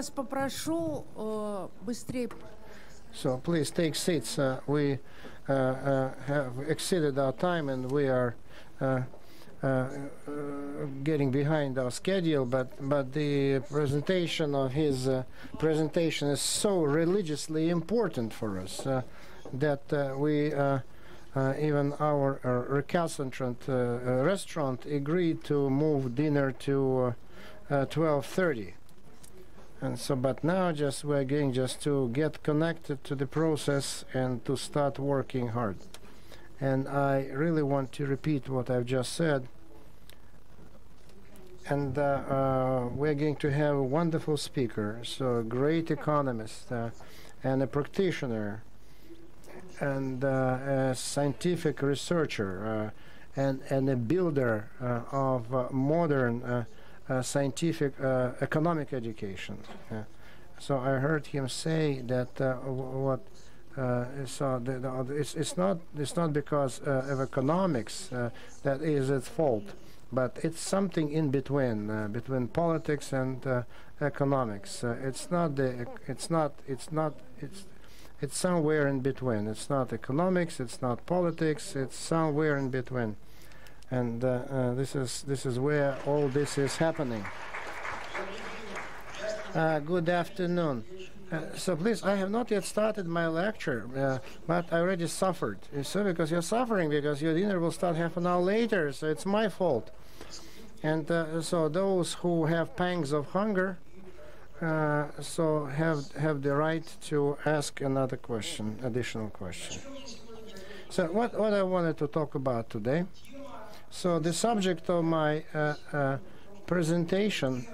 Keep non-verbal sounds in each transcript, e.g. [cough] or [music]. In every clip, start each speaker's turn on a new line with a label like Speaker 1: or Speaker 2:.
Speaker 1: вас попрошу э, быстрее.
Speaker 2: So please take seats. Uh, we uh, uh, have exceeded our time and we are uh, uh, uh, getting behind our schedule. But but the presentation of his uh, presentation is so religiously important for us uh, that uh, we. Uh, uh, even our uh, recalcitrant uh, uh, restaurant agreed to move dinner to uh, uh, 12:30 and so but now just we're going just to get connected to the process and to start working hard. And i really want to repeat what i've just said. And uh, uh, we're going to have a wonderful speaker so a great economist uh, and a practitioner and uh, a scientific researcher uh, and, and a builder uh, of modern scientific uh, economic education. Uh, so I heard him say that uh, what uh, so the, the, it's, it's not it's not because uh, of economics uh, that is its fault, but it's something in between uh, between politics and uh, economics. Uh, it's not the it's not it's not it's it's somewhere in between. It's not economics. It's not politics. It's somewhere in between, and uh, uh, this is this is where all this is happening. Uh, good afternoon. Uh, so please, I have not yet started my lecture, uh, but I already suffered. So because you're suffering, because your dinner will start half an hour later, so it's my fault. And uh, so those who have pangs of hunger, so have have the right to ask another question, additional question. So what what I wanted to talk about today. So the subject of my uh, uh, presentation.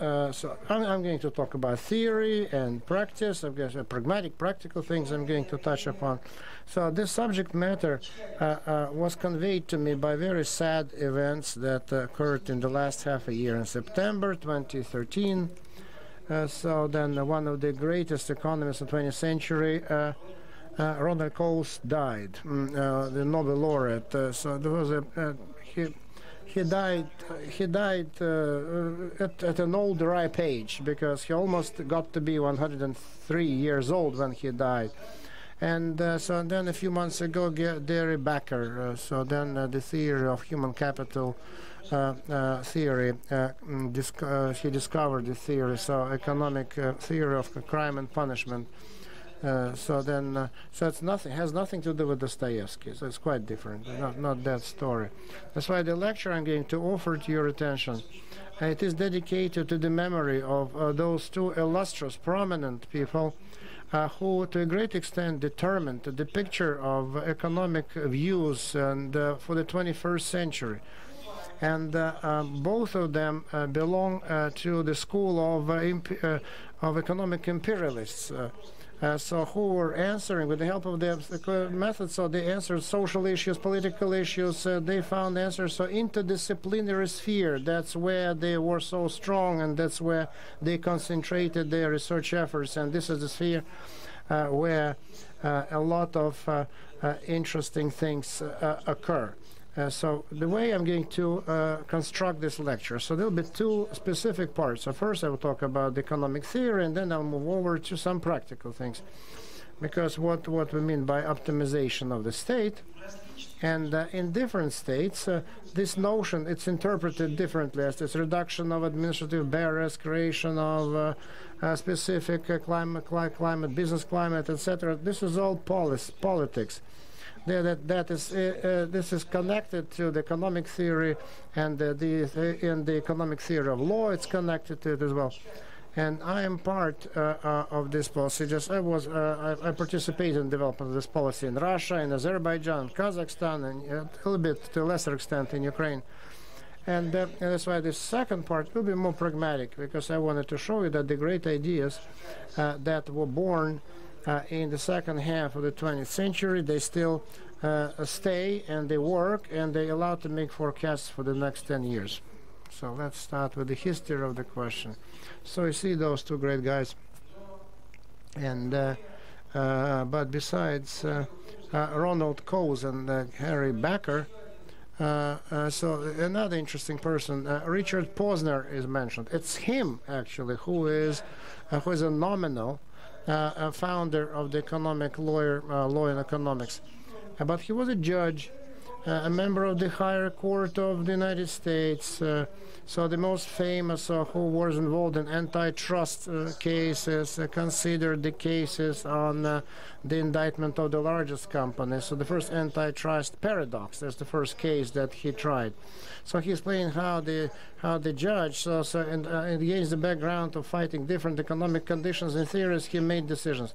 Speaker 2: Uh, so I'm, I'm going to talk about theory and practice. I've got uh, pragmatic, practical things I'm going to touch upon. So this subject matter uh, uh, was conveyed to me by very sad events that occurred in the last half a year in September 2013. Uh, so then one of the greatest economists of the 20th century, uh, Ronald Coase, died, mm, uh, the Nobel laureate. Uh, so there was a he, he died. He died uh, uh, at, at an old ripe age because he almost got to be 103 years old when he died. And uh, so then a few months ago, Gary Becker, uh, so then uh, the theory of human capital uh, theory, mm, disc- he discovered the theory, so economic theory of crime and punishment. Uh, so then, uh, so it's nothing has nothing to do with Dostoevsky. So it's quite different, not not that story. That's why the lecture I'm going to offer to your attention, uh, it is dedicated to the memory of uh, those two illustrious, prominent people. Uh, who, to a great extent, determined the picture of economic views and for the 21st century and uh, both of them uh, belong to the school of, of economic imperialists. Uh, so who were answering? With the help of the methods so they answered social issues political issues uh, they found answers so interdisciplinary sphere that's where they were so strong and that's where they concentrated their research efforts and this is the sphere uh, where uh, a lot of uh, uh, interesting things occur uh, so the way I'm going to uh, construct this lecture, so there'll be two specific parts. So first I will talk about the economic theory, and then I'll move over to some practical things, because what what we mean by optimization of the state, and uh, in different states, uh, this notion it's interpreted differently as this reduction of administrative barriers, creation of uh, specific uh, climate, cli- climate, business climate, etc. This is all polis- politics that, that, is uh, uh, this is connected to the economic theory and the uh, in the economic theory of law it's connected to it as well and I am part uh, uh, of this policy. Just I was uh, I, I participated in development of this policy in Russia, in Azerbaijan, Kazakhstan, and a little bit to a lesser extent in Ukraine. And, and that's why the second part will be more pragmatic because I wanted to show you that the great ideas that were born in the second half of the 20th century, they still uh, stay and they work and they allow to make forecasts for the next 10 years. So let's start with the history of the question. So you see those two great guys, and uh, uh, but besides uh, uh, Ronald Coase and uh, Harry Becker, Uh, uh, so another interesting person, uh, Richard Posner, is mentioned. It's him actually who is uh, who is a nominal uh, a founder of the economic lawyer uh, law and economics, but he was a judge, a member of the higher court of the United States. So the most famous uh, who was involved in antitrust uh, cases uh, considered the cases on uh, the indictment of the largest companies. So the first antitrust paradox. That's the first case that he tried. So he explained how the how the judge so, so and, uh, against the background of fighting different economic conditions and theories, he made decisions.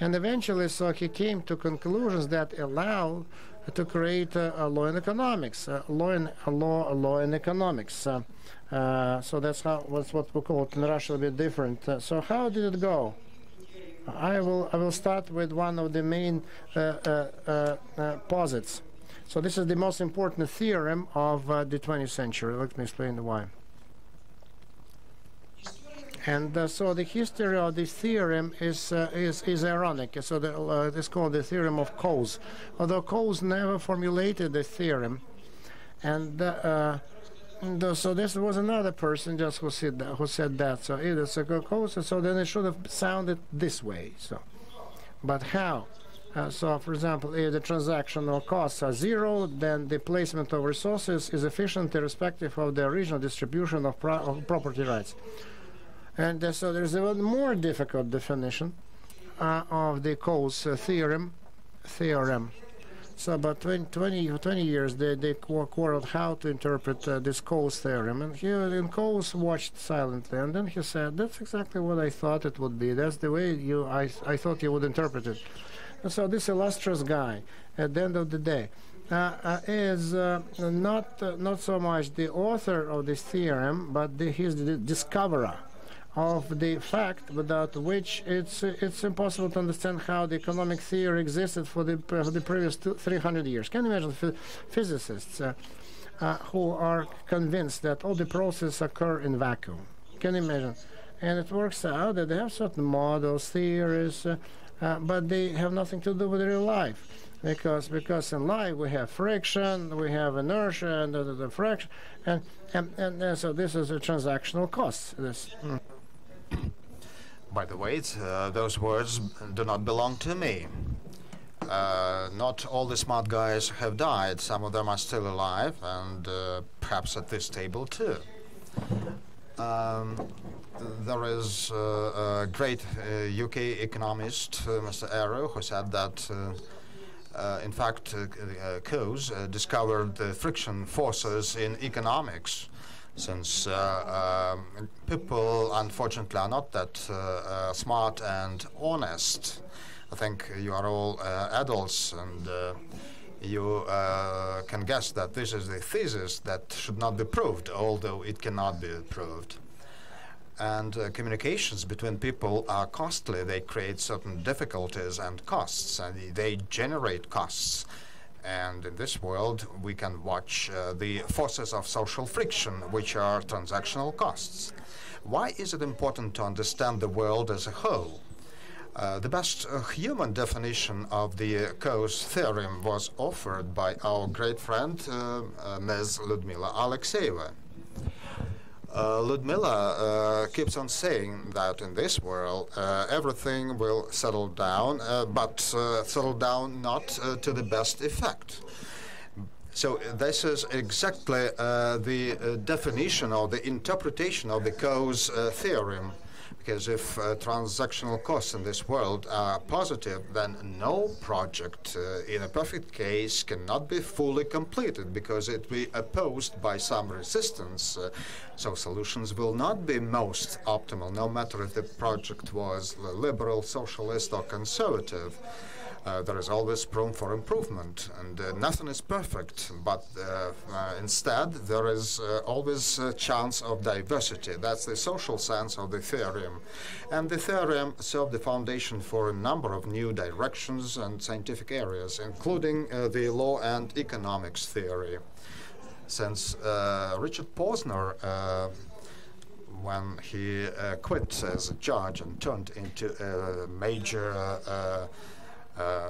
Speaker 2: And eventually, so he came to conclusions that allow to create uh, a law in economics, uh, a law in law, law in economics. Uh, uh, so that's how what's what we call it in Russia a bit different. Uh, so how did it go? I will I will start with one of the main uh, posits. So this is the most important theorem of the 20th century. Let me explain why. And uh, so the history of this theorem is uh, is, is ironic. So the, uh, it's called the theorem of Coase. Although Coase never formulated the theorem, and, uh, and uh, so this was another person just who said that, who said that. So it is a Coase. So then it should have sounded this way. So, but how? Uh, so, for example, if the transactional costs are zero, then the placement of resources is efficient irrespective of the original distribution of, pro of property rights. And uh, so there's a more difficult definition uh, of the Coase uh, theorem. Theorem. So about 20, 20, 20 years they, they quarreled how to interpret uh, this Coase theorem. And he and Coase watched silently, and then he said, "That's exactly what I thought it would be. That's the way you I I thought you would interpret it." And so this illustrious guy, at the end of the day, uh, uh, is uh, not uh, not so much the author of this theorem, but the, he's the discoverer of the fact without which it's it's impossible to understand how the economic theory existed for the for the previous two, 300 years. Can you imagine physicists uh, uh, who are convinced that all the processes occur in vacuum? Can you imagine? And it works out that they have certain models, theories, uh, uh but they have nothing to do with real life. Because because in life we have friction, we have inertia, and the, the, the friction, and, and, and, so this is a transactional cost. This. Mm.
Speaker 3: By the way, uh, those words do not belong to me. Uh, not all the smart guys have died. Some of them are still alive, and uh, perhaps at this table too. Um, there is uh, a great UK uh, economist, uh, Mr. Arrow, who said that. in fact, Coase discovered the friction forces in economics since uh, um, people, unfortunately, are not that uh, uh, smart and honest. I think you are all adults and you uh, can guess that this is the thesis that should not be proved, although it cannot be proved. And uh, communications between people are costly. They create certain difficulties and costs, and they generate costs. And in this world, we can watch uh, the forces of social friction, which are transactional costs. Why is it important to understand the world as a whole? Uh, the best uh, human definition of the uh, Coase theorem was offered by our great friend, uh, uh, Ms. Ludmila Alexeyeva. Uh, Ludmila uh, keeps on saying that in this world uh, everything will settle down, uh, but uh, settle down not uh, to the best effect. So this is exactly the definition or the interpretation of the Coase theorem. Because if uh, transactional costs in this world are positive, then no project uh, in a perfect case cannot be fully completed because it will be opposed by some resistance. Uh, so solutions will not be most optimal, no matter if the project was liberal, socialist, or conservative. Uh, there is always room for improvement, and uh, nothing is perfect. But uh, uh instead, there is always a chance of diversity. That's the social sense of the theorem, and the theorem served the foundation for a number of new directions and scientific areas, including the law and economics theory. Since Richard Posner when he uh, quit as a judge and turned into a major uh, uh,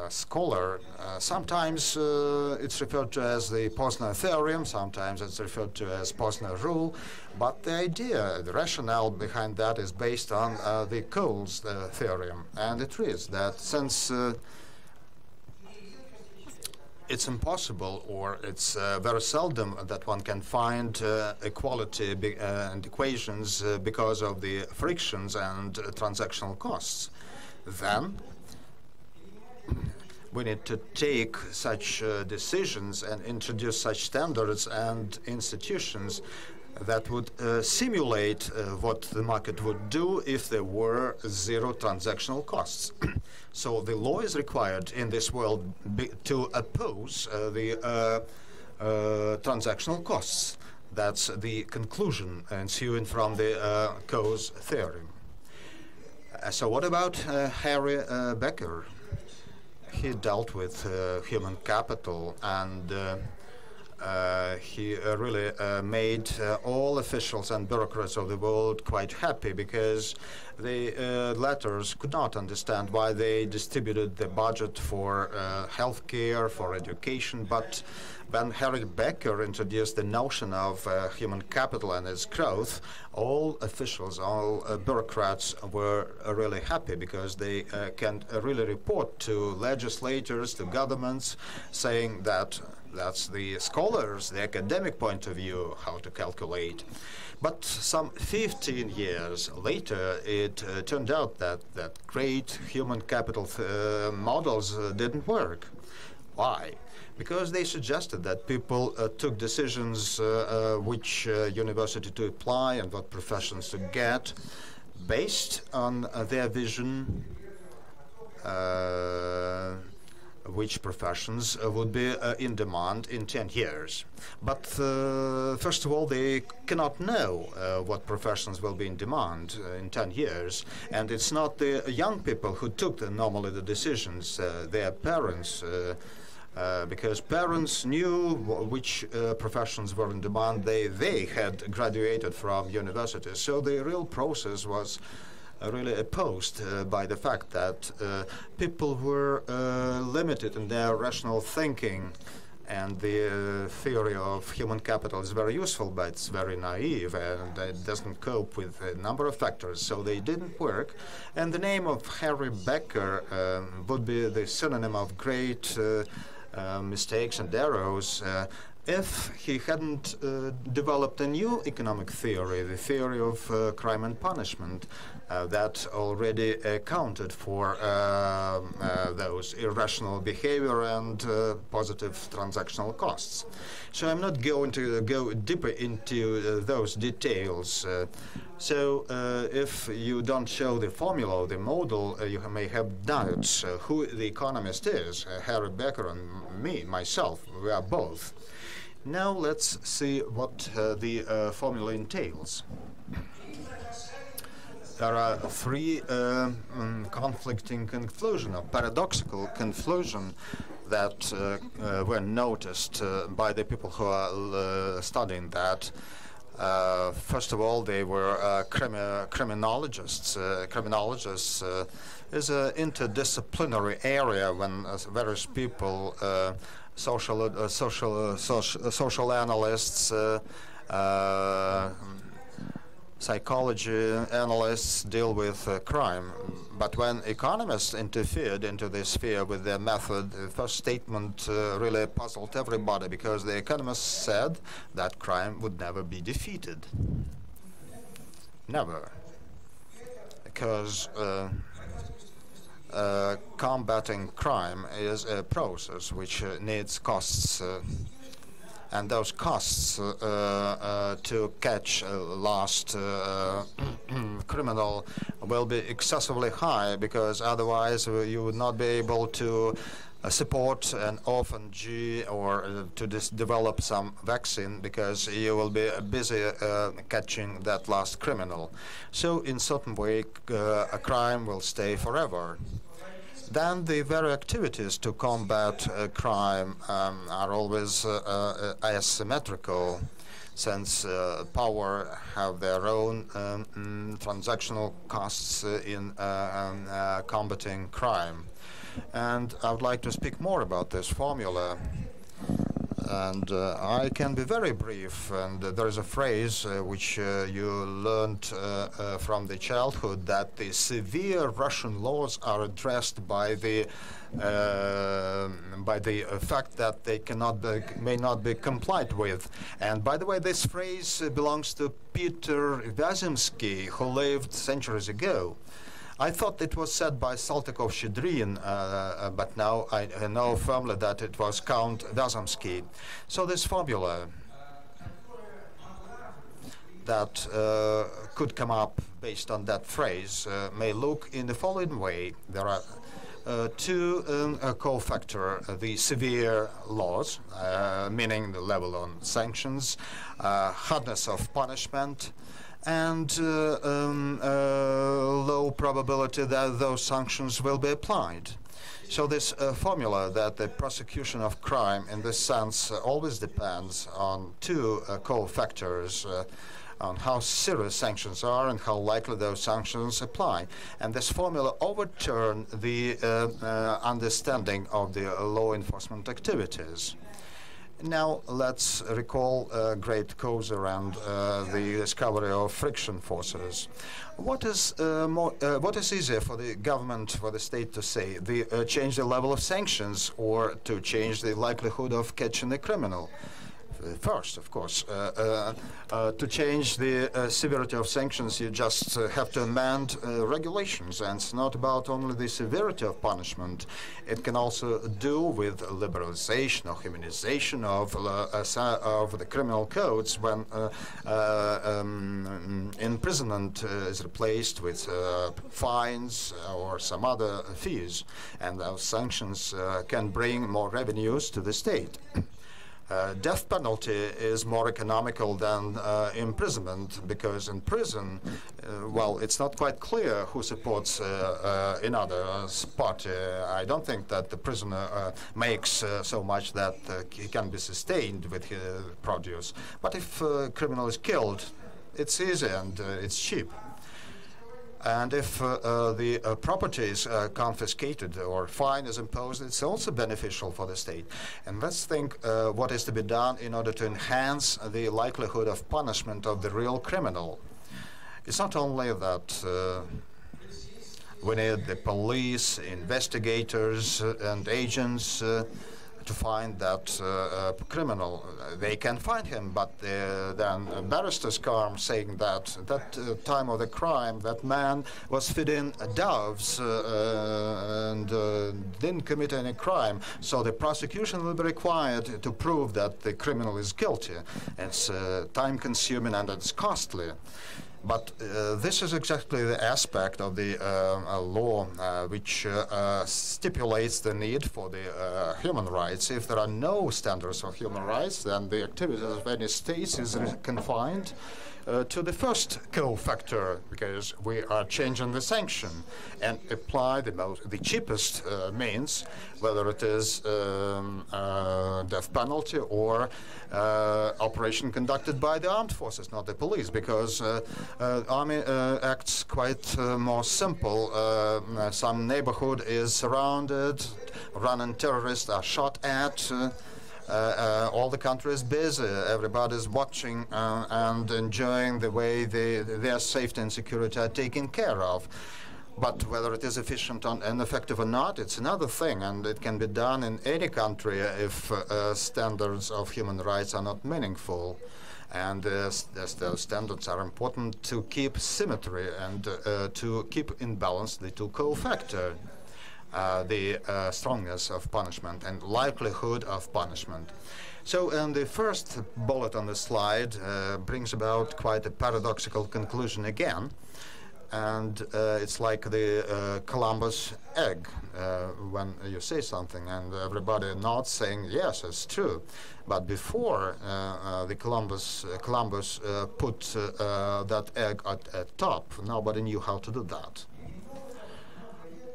Speaker 3: scholar. Uh, sometimes uh, it's referred to as the Posner theorem, sometimes it's referred to as Posner rule, but the idea, the rationale behind that is based on uh, the Coase uh, theorem. And it is that since uh, it's impossible or it's uh, very seldom that one can find uh, equality be- uh, and equations uh, because of the frictions and uh, transactional costs. Then we need to take such uh, decisions and introduce such standards and institutions that would uh, simulate uh, what the market would do if there were zero transactional costs. [clears throat] so the law is required in this world to oppose uh, the uh, uh, transactional costs. That's the conclusion ensuing from the Coase theorem. So what about Harry Becker? He dealt with uh, human capital and uh, he uh, really uh, made uh, all officials and bureaucrats of the world quite happy because the uh, letters could not understand why they distributed the budget for uh, healthcare, for education, but when Harry Becker introduced the notion of uh, human capital and its growth, all officials, all uh, bureaucrats were uh, really happy because they uh, can uh, really report to legislators, to governments, saying that that's the scholars, the academic point of view, how to calculate. But some 15 years later, it uh, turned out that, that great human capital uh, models uh, didn't work. Why? Because they suggested that people uh, took decisions uh, uh, which university to apply and what professions to get based on their vision which professions uh, would be uh, in demand in 10 years. But uh, first of all, they cannot know what professions will be in demand in 10 years. And it's not the young people who took the, normally the decisions, their parents. Uh, because parents knew which uh, professions were in demand. They, they had graduated from universities. So the real process was really opposed uh, by the fact that uh, people were uh, limited in their rational thinking. And the uh, theory of human capital is very useful, but it's very naive and it doesn't cope with a number of factors. So they didn't work. And the name of Harry Becker um, would be the synonym of great uh, uh, mistakes and errors. Uh, if he hadn't uh, developed a new economic theory, the theory of uh, crime and punishment, uh, that already accounted for um, uh, those irrational behavior and uh, positive transactional costs. So I'm not going to go deeper into uh, those details. Uh, so uh, if you don't show the formula or the model, uh, you may have doubts uh, who the economist is. Uh, Harry Becker and me, myself, we are both. Now let's see what uh, the uh, formula entails. There are three uh, mm, conflicting conclusions, or paradoxical conclusion that uh, uh, were noticed uh, by the people who are studying that. Uh, first of all, they were uh, crimi- criminologists. Uh, criminologists is an interdisciplinary area when various people, social, uh, social, uh, soc- uh, social analysts, psychology analysts deal with crime. But when economists interfered into this sphere with their method, the first statement really puzzled everybody because the economists said that crime would never be defeated. Never. Because uh, combating crime is a process which uh, needs costs. Uh, and those costs uh, uh, to catch a last uh, [clears throat] criminal will be excessively high because otherwise you would not be able to support an orphan G or uh, to develop some vaccine because you will be uh, busy uh, catching that last criminal. So in certain way, a crime will stay forever then the very activities to combat uh, crime um, are always uh, uh, asymmetrical since power have their own um, mm, transactional costs in um, combating crime. And I would like to speak more about this formula. And uh, I can be very brief. And uh, there is a phrase uh, which uh, you learned uh, uh, from the childhood that the severe Russian laws are addressed by the by the fact that they cannot be, may not be complied with. And by the way, this phrase belongs to Peter Vyazemsky, who lived centuries ago. I thought it was said by Saltykov-Shchedrin, uh, uh, but now I know firmly that it was Count Vyazemsky. So this formula that uh, could come up based on that phrase uh, may look in the following way. There are uh, two um, cofactor, uh, the severe laws, uh, meaning the level on sanctions, hardness of punishment, and uh, um, uh, low probability that those sanctions will be applied. So this uh, formula that the prosecution of crime in this sense uh, always depends on two uh, co-factors uh, on how serious sanctions are and how likely those sanctions apply. And this formula overturned the understanding of the law enforcement activities. Now let's recall a great Coase around uh, the discovery of friction forces. What is uh, more, uh, what is easier for the government, for the state to say, the uh, change the level of sanctions or to change the likelihood of catching the criminal? First, of course. Uh, uh, uh, to change the uh, severity of sanctions, you just uh, have to amend uh, regulations, and it's not about only the severity of punishment. It can also do with liberalization or humanization of, of the criminal codes when um, imprisonment is replaced with fines or some other fees, and those sanctions can bring more revenues to the state. Uh, death penalty is more economical than uh, imprisonment because in prison, uh, well, it's not quite clear who supports uh, uh, another's party. I don't think that the prisoner uh, makes so much that he can be sustained with his produce. But if a criminal is killed, it's easy and it's cheap. And if uh, uh, the uh, property is confiscated or fine is imposed, it's also beneficial for the state. And let's think what is to be done in order to enhance the likelihood of punishment of the real criminal. It's not only that we need the police, investigators, and agents to find that uh, uh, criminal. They can find him, but uh, then barristers come saying that at that time of the crime, that man was feeding doves and didn't commit any crime. So the prosecution will be required to prove that the criminal is guilty. It's time-consuming and it's costly. But uh, this is exactly the aspect of the uh, uh law uh, which uh, stipulates the need for the human rights. If there are no standards of human rights, then the activities of any state is confined uh, to the first co-factor because we are changing the sanction and apply the most, the cheapest uh, means, whether it is um, uh, death penalty or uh, operation conducted by the armed forces, not the police, because uh, army acts quite more simple. some neighborhood is surrounded, running terrorists are shot at. Uh, uh, all the country is busy. Everybody's watching uh, and enjoying the way they, their safety and security are taken care of. But whether it is efficient and effective or not, it's another thing, and it can be done in any country if uh, standards of human rights are not meaningful. And uh, those standards are important to keep symmetry and uh, to keep in balance the two co-factor. Uh, the uh, strongness of punishment and likelihood of punishment. So, and the first bullet on the slide uh, brings about quite a paradoxical conclusion again. And uh, it's like the uh, Columbus egg uh, when you say something and everybody nods saying, yes, it's true. But before the Columbus, Columbus put that egg at, at top, nobody knew how to do that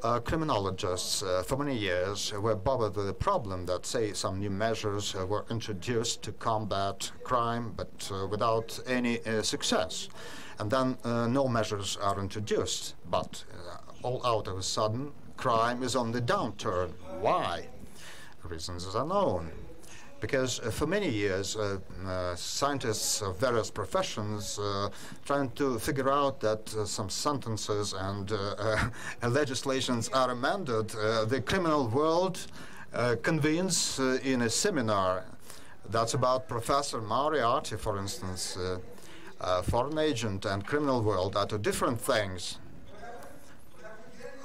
Speaker 3: uh, criminologists uh, for many years were bothered with the problem that, say, some new measures uh, were introduced to combat crime, but uh, without any uh, success. And then uh, no measures are introduced, but all out of a sudden, crime is on the downturn. Why? Reasons are known. Because uh, for many years, uh, uh, scientists of various professions uh, trying to figure out that uh, some sentences and uh, [laughs] legislations are amended, the criminal world convenes in a seminar. That's about Professor Moriarty, for instance. foreign agent and criminal world are two different things.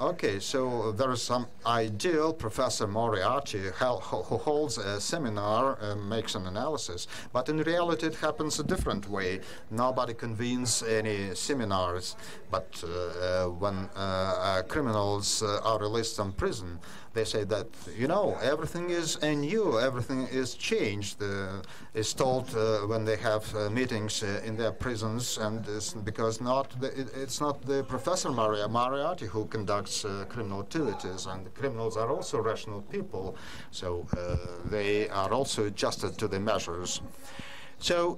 Speaker 3: Okay, so there is some ideal Professor Moriarty who holds a seminar and makes an analysis, but in reality it happens a different way. Nobody convenes any seminars, but uh, uh, when uh, uh criminals uh, are released from prison, they say that you know everything is new, everything is changed. Uh, is told uh, when they have uh, meetings uh, in their prisons, and because not the, it, it's not the Professor Maria Moriarty who conducts uh, criminal activities, and criminals are also rational people, so uh, they are also adjusted to the measures. So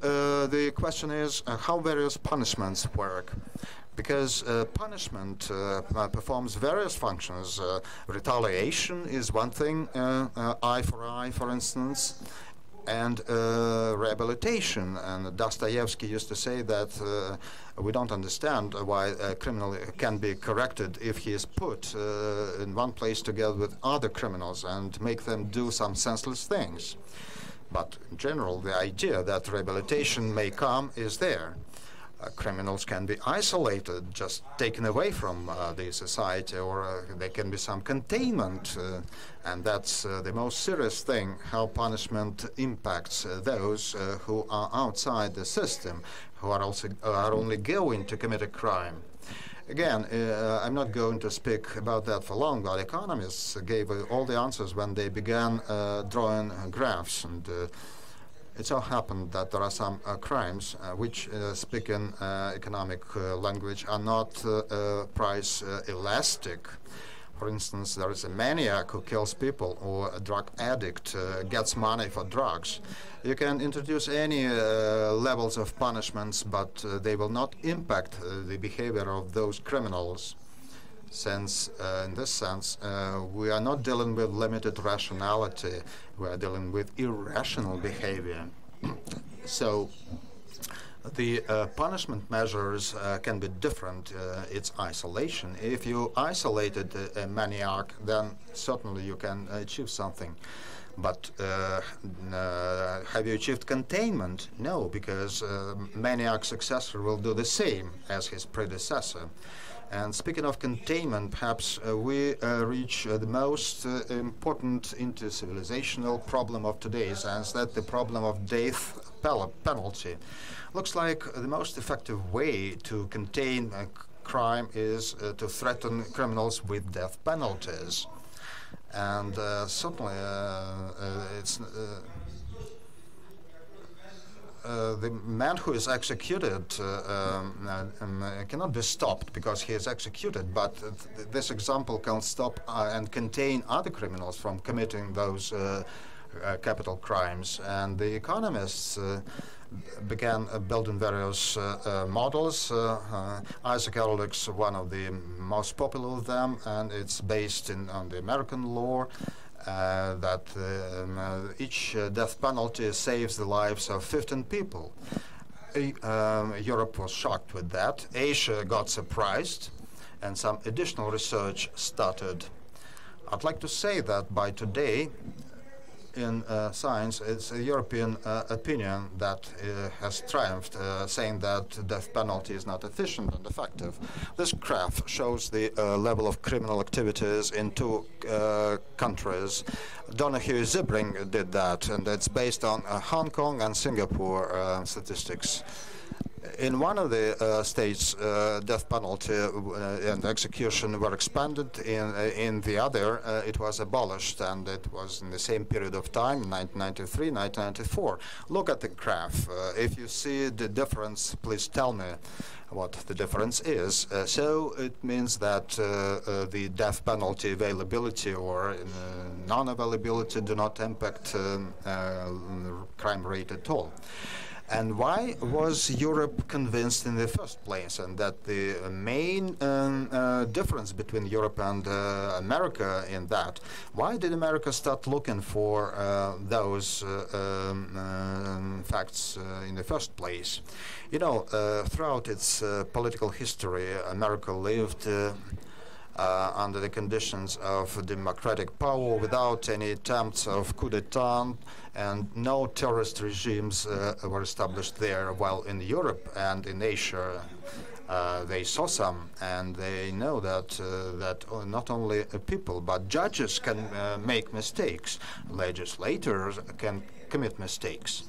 Speaker 3: the question is how various punishments work because uh, punishment uh, uh, performs various functions. Uh, retaliation is one thing, uh, uh, eye for eye, for instance, and rehabilitation. And Dostoevsky used to say that we don't understand why a criminal can be corrected if he is put in one place together with other criminals and make them do some senseless things. But in general, the idea that rehabilitation may come is there uh, criminals can be isolated, just taken away from uh, the society, or uh, there can be some containment. Uh, and that's uh, the most serious thing how punishment impacts uh, those who are outside the system, who are, also, are only going to commit a crime. Again, uh, I'm not going to speak about that for long, but economists gave uh, all the answers when they began uh, drawing graphs. And it so happened that there are some uh, crimes uh, which, uh, speaking uh, economic uh, language, are not uh, price elastic. For instance, there is a maniac who kills people, or a drug addict gets money for drugs. You can introduce any levels of punishments, but they will not impact the behavior of those criminals since uh, in this sense uh, we are not dealing with limited rationality we are dealing with irrational behavior [clears throat] so the uh, punishment measures uh, can be different. Uh, it's isolation. If you isolated a, a, maniac, then certainly you can achieve something. But uh, have you achieved containment? No, because maniac successor will do the same as his predecessor. And speaking of containment, perhaps uh, we uh, reach uh, the most uh, important intercivilizational problem of today, and that the problem of death penalty. Looks like the most effective way to contain crime is uh, to threaten criminals with death penalties. And uh, certainly it's uh, the man who is executed uh, um, uh, cannot be stopped because he is executed, but th this example can stop and contain other criminals from committing those capital crimes. And the economists began uh, building various uh, uh, models. Isaac Ehrlich's one of the most popular of them, and it's based in, on the American law. Uh, that um, uh, each uh, death penalty saves the lives of 15 people. Um, Europe was shocked with that. Asia got surprised, and some additional research started. I'd like to say that by today, in uh, science, it's a European uh, opinion that uh, has triumphed, uh, saying that death penalty is not efficient and effective. This graph shows the uh, level of criminal activities in two uh, countries. Donahue Zimring did that, and it's based on Hong Kong and Singapore statistics in one of the uh, states, uh, death penalty uh, and execution were expanded. In uh, in the other, uh, it was abolished, and it was in the same period of time, 1993, 1994. Look at the graph. Uh, if you see the difference, please tell me what the difference is. so it means that the death penalty availability or non-availability do not impact um, crime rate at all. And why was Europe convinced in the first place? And that the main um, uh, difference between Europe and uh, America in that, why did America start looking for uh, those uh, um, um, facts uh, in the first place? You know, uh, throughout its political history, America lived uh, under the conditions of democratic power without any attempts of coup d'etat and no terrorist regimes uh, were established there while in Europe and in Asia uh, they saw some, and they know that uh, that not only people but judges can uh, make mistakes, legislators can commit mistakes.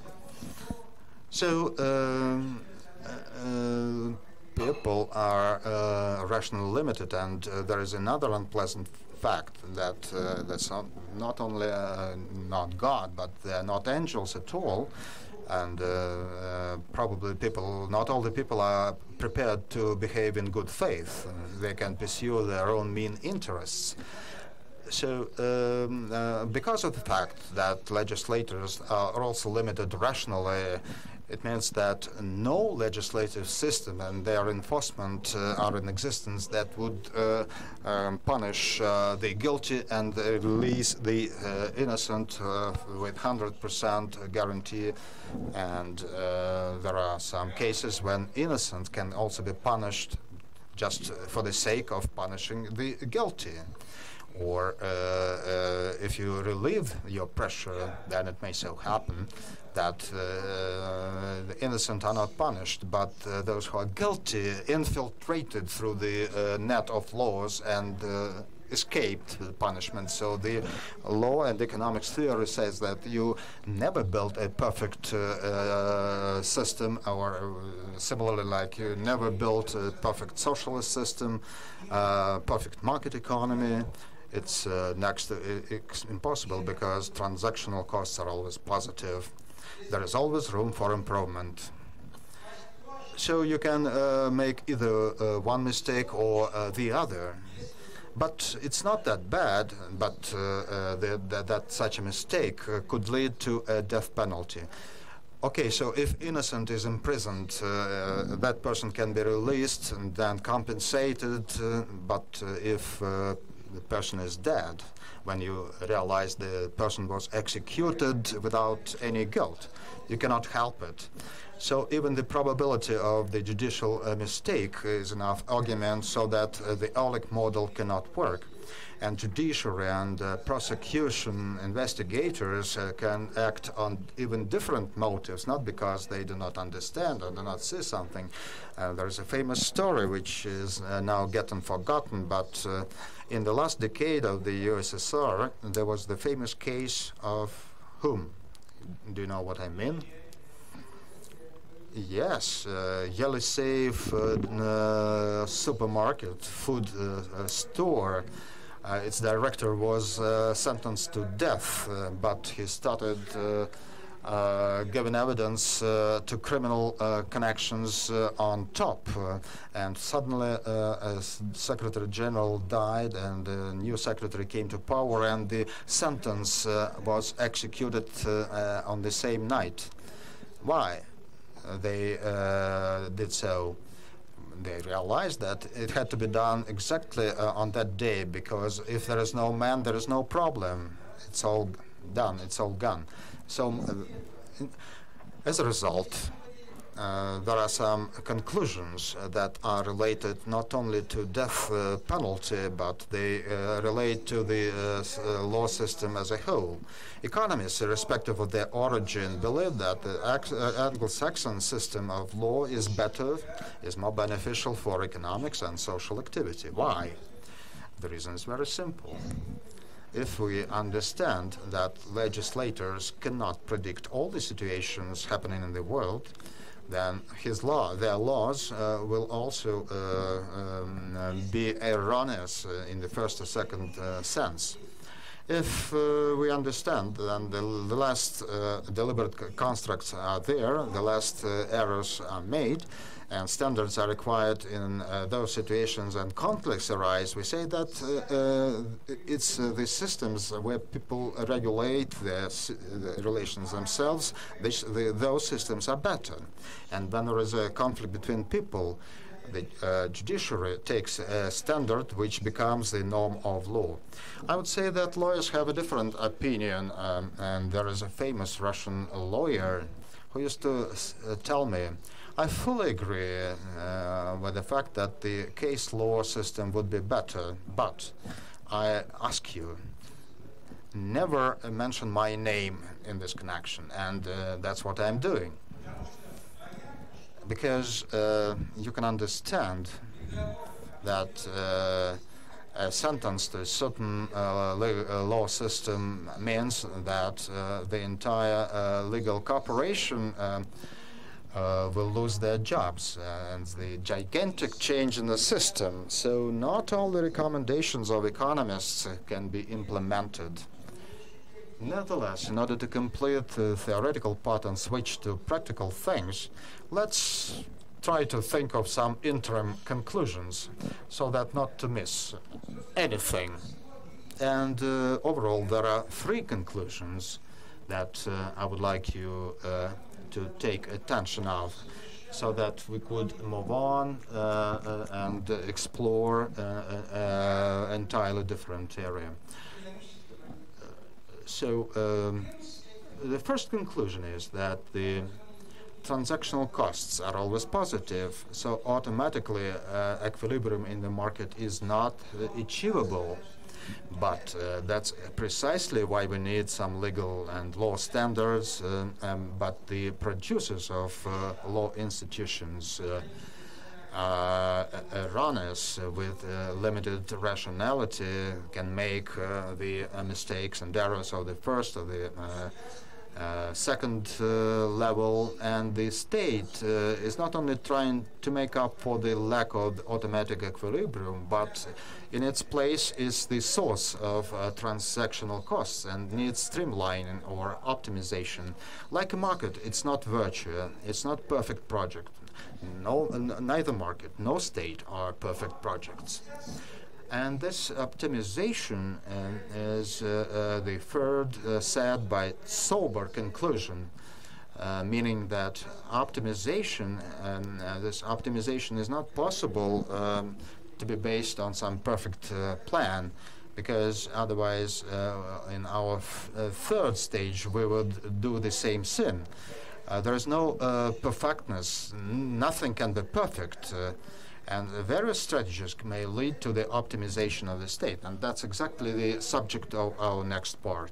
Speaker 3: So um, uh, people are uh, rationally limited, and uh, there is another unpleasant fact that uh, that's not, not only uh, not God, but they're not angels at all. And uh, uh, probably people, not all the people are prepared to behave in good faith. they can pursue their own mean interests. So, um, because of the fact that legislators are also limited rationally it means that no legislative system and their enforcement uh, are in existence that would uh, um, punish uh, the guilty and release the uh, innocent uh, with 100% guarantee. And uh, there are some cases when innocent can also be punished just for the sake of punishing the guilty or uh, uh, if you relieve your pressure, then it may so happen that uh, the innocent are not punished, but uh, those who are guilty infiltrated through the uh, net of laws and escaped punishment. So the law and economics theory says that you never build a perfect uh, uh, system, or uh, similarly, like you never built a perfect socialist system, perfect market economy. It's next to it's impossible because transactional costs are always positive there is always room for improvement. So you can uh, make either uh, one mistake or uh, the other. But it's not that bad, but uh, uh, the, the, that such a mistake uh, could lead to a death penalty. Okay, so if innocent is imprisoned, that person can be released and then compensated, but if the person is dead, when you realize the person was executed without any guilt. You cannot help it. So even the probability of the judicial uh, mistake is enough argument so that uh, the Ehrlich model cannot work. And judiciary and uh, prosecution investigators uh, can act on even different motives, not because they do not understand or do not see something. Uh, there's a famous story which is uh, now getting forgotten, but in the last decade of the USSR, there was the famous case of whom? Do you know what I mean? Yes, uh, uh, uh, supermarket, food uh, store. Uh, its director was uh, sentenced to death, but he started uh, given evidence uh, to criminal uh, connections on top. and suddenly, a Secretary General died, and a new secretary came to power, and the sentence was executed on the same night. Why? they did so they realized that it had to be done exactly uh, on that day because if there is no man, there is no problem. It's all done. It's all gone. So, uh, as a result, uh, there are some conclusions uh, that are related not only to death uh, penalty, but they uh, relate to the uh, law system as a whole. Economists, irrespective of their origin, believe that the Anglo-Saxon system of law is better, is more beneficial for economics and social activity. Why? The reason is very simple if we understand that legislators cannot predict all the situations happening in the world, then his law, their laws uh, will also uh, um, uh, be erroneous uh, in the first or second uh, sense. If uh, we understand then the, the last deliberate constructs are there, the last errors are made, and standards are required in uh, those situations and conflicts arise, we say that uh, uh, it's uh, the systems where people regulate their the relations themselves, the, those systems are better. And when there is a conflict between people, the uh, judiciary takes a standard which becomes the norm of law. I would say that lawyers have a different opinion, um, and there is a famous Russian lawyer who used to uh, tell me, I fully agree uh, with the fact that the case law system would be better, but I ask you, never mention my name in this connection, and uh, that's what I'm doing. Because uh, you can understand that uh, a sentence to a certain uh, uh law system means that uh, the entire uh, legal corporation um, will lose their jobs and the gigantic change in the system. So not all the recommendations of economists can be implemented. Nevertheless, in order to complete the theoretical part and switch to practical things, let's try to think of some interim conclusions so that not to miss anything. And uh, overall, there are three conclusions that uh, I would like you uh, to take attention of so that we could move on uh, uh, and explore uh, entirely different area. So um, the first conclusion is that the transactional costs are always positive, so automatically uh, equilibrium in the market is not uh, achievable. But uh, that's precisely why we need some legal and law standards. Uh, um, but the producers of uh, law institutions uh, uh, runners with limited rationality can make the mistakes and errors of the first of the uh, second uh, level, and the state uh, is not only trying to make up for the lack of automatic equilibrium, but in its place is the source of transactional costs and needs streamlining or optimization. Like a market, it's not virtue, it's not perfect project. No, neither market, no state are perfect projects. And this optimization uh, is uh, uh, the third uh, sad by sober conclusion, uh, meaning that optimization, and uh, this optimization is not possible um, to be based on some perfect plan because otherwise, in our third stage, we would do the same sin. Uh, there is no uh, perfectness. Nothing can be perfect. And various strategies may lead to the optimization of the state. And that's exactly the subject of our next part.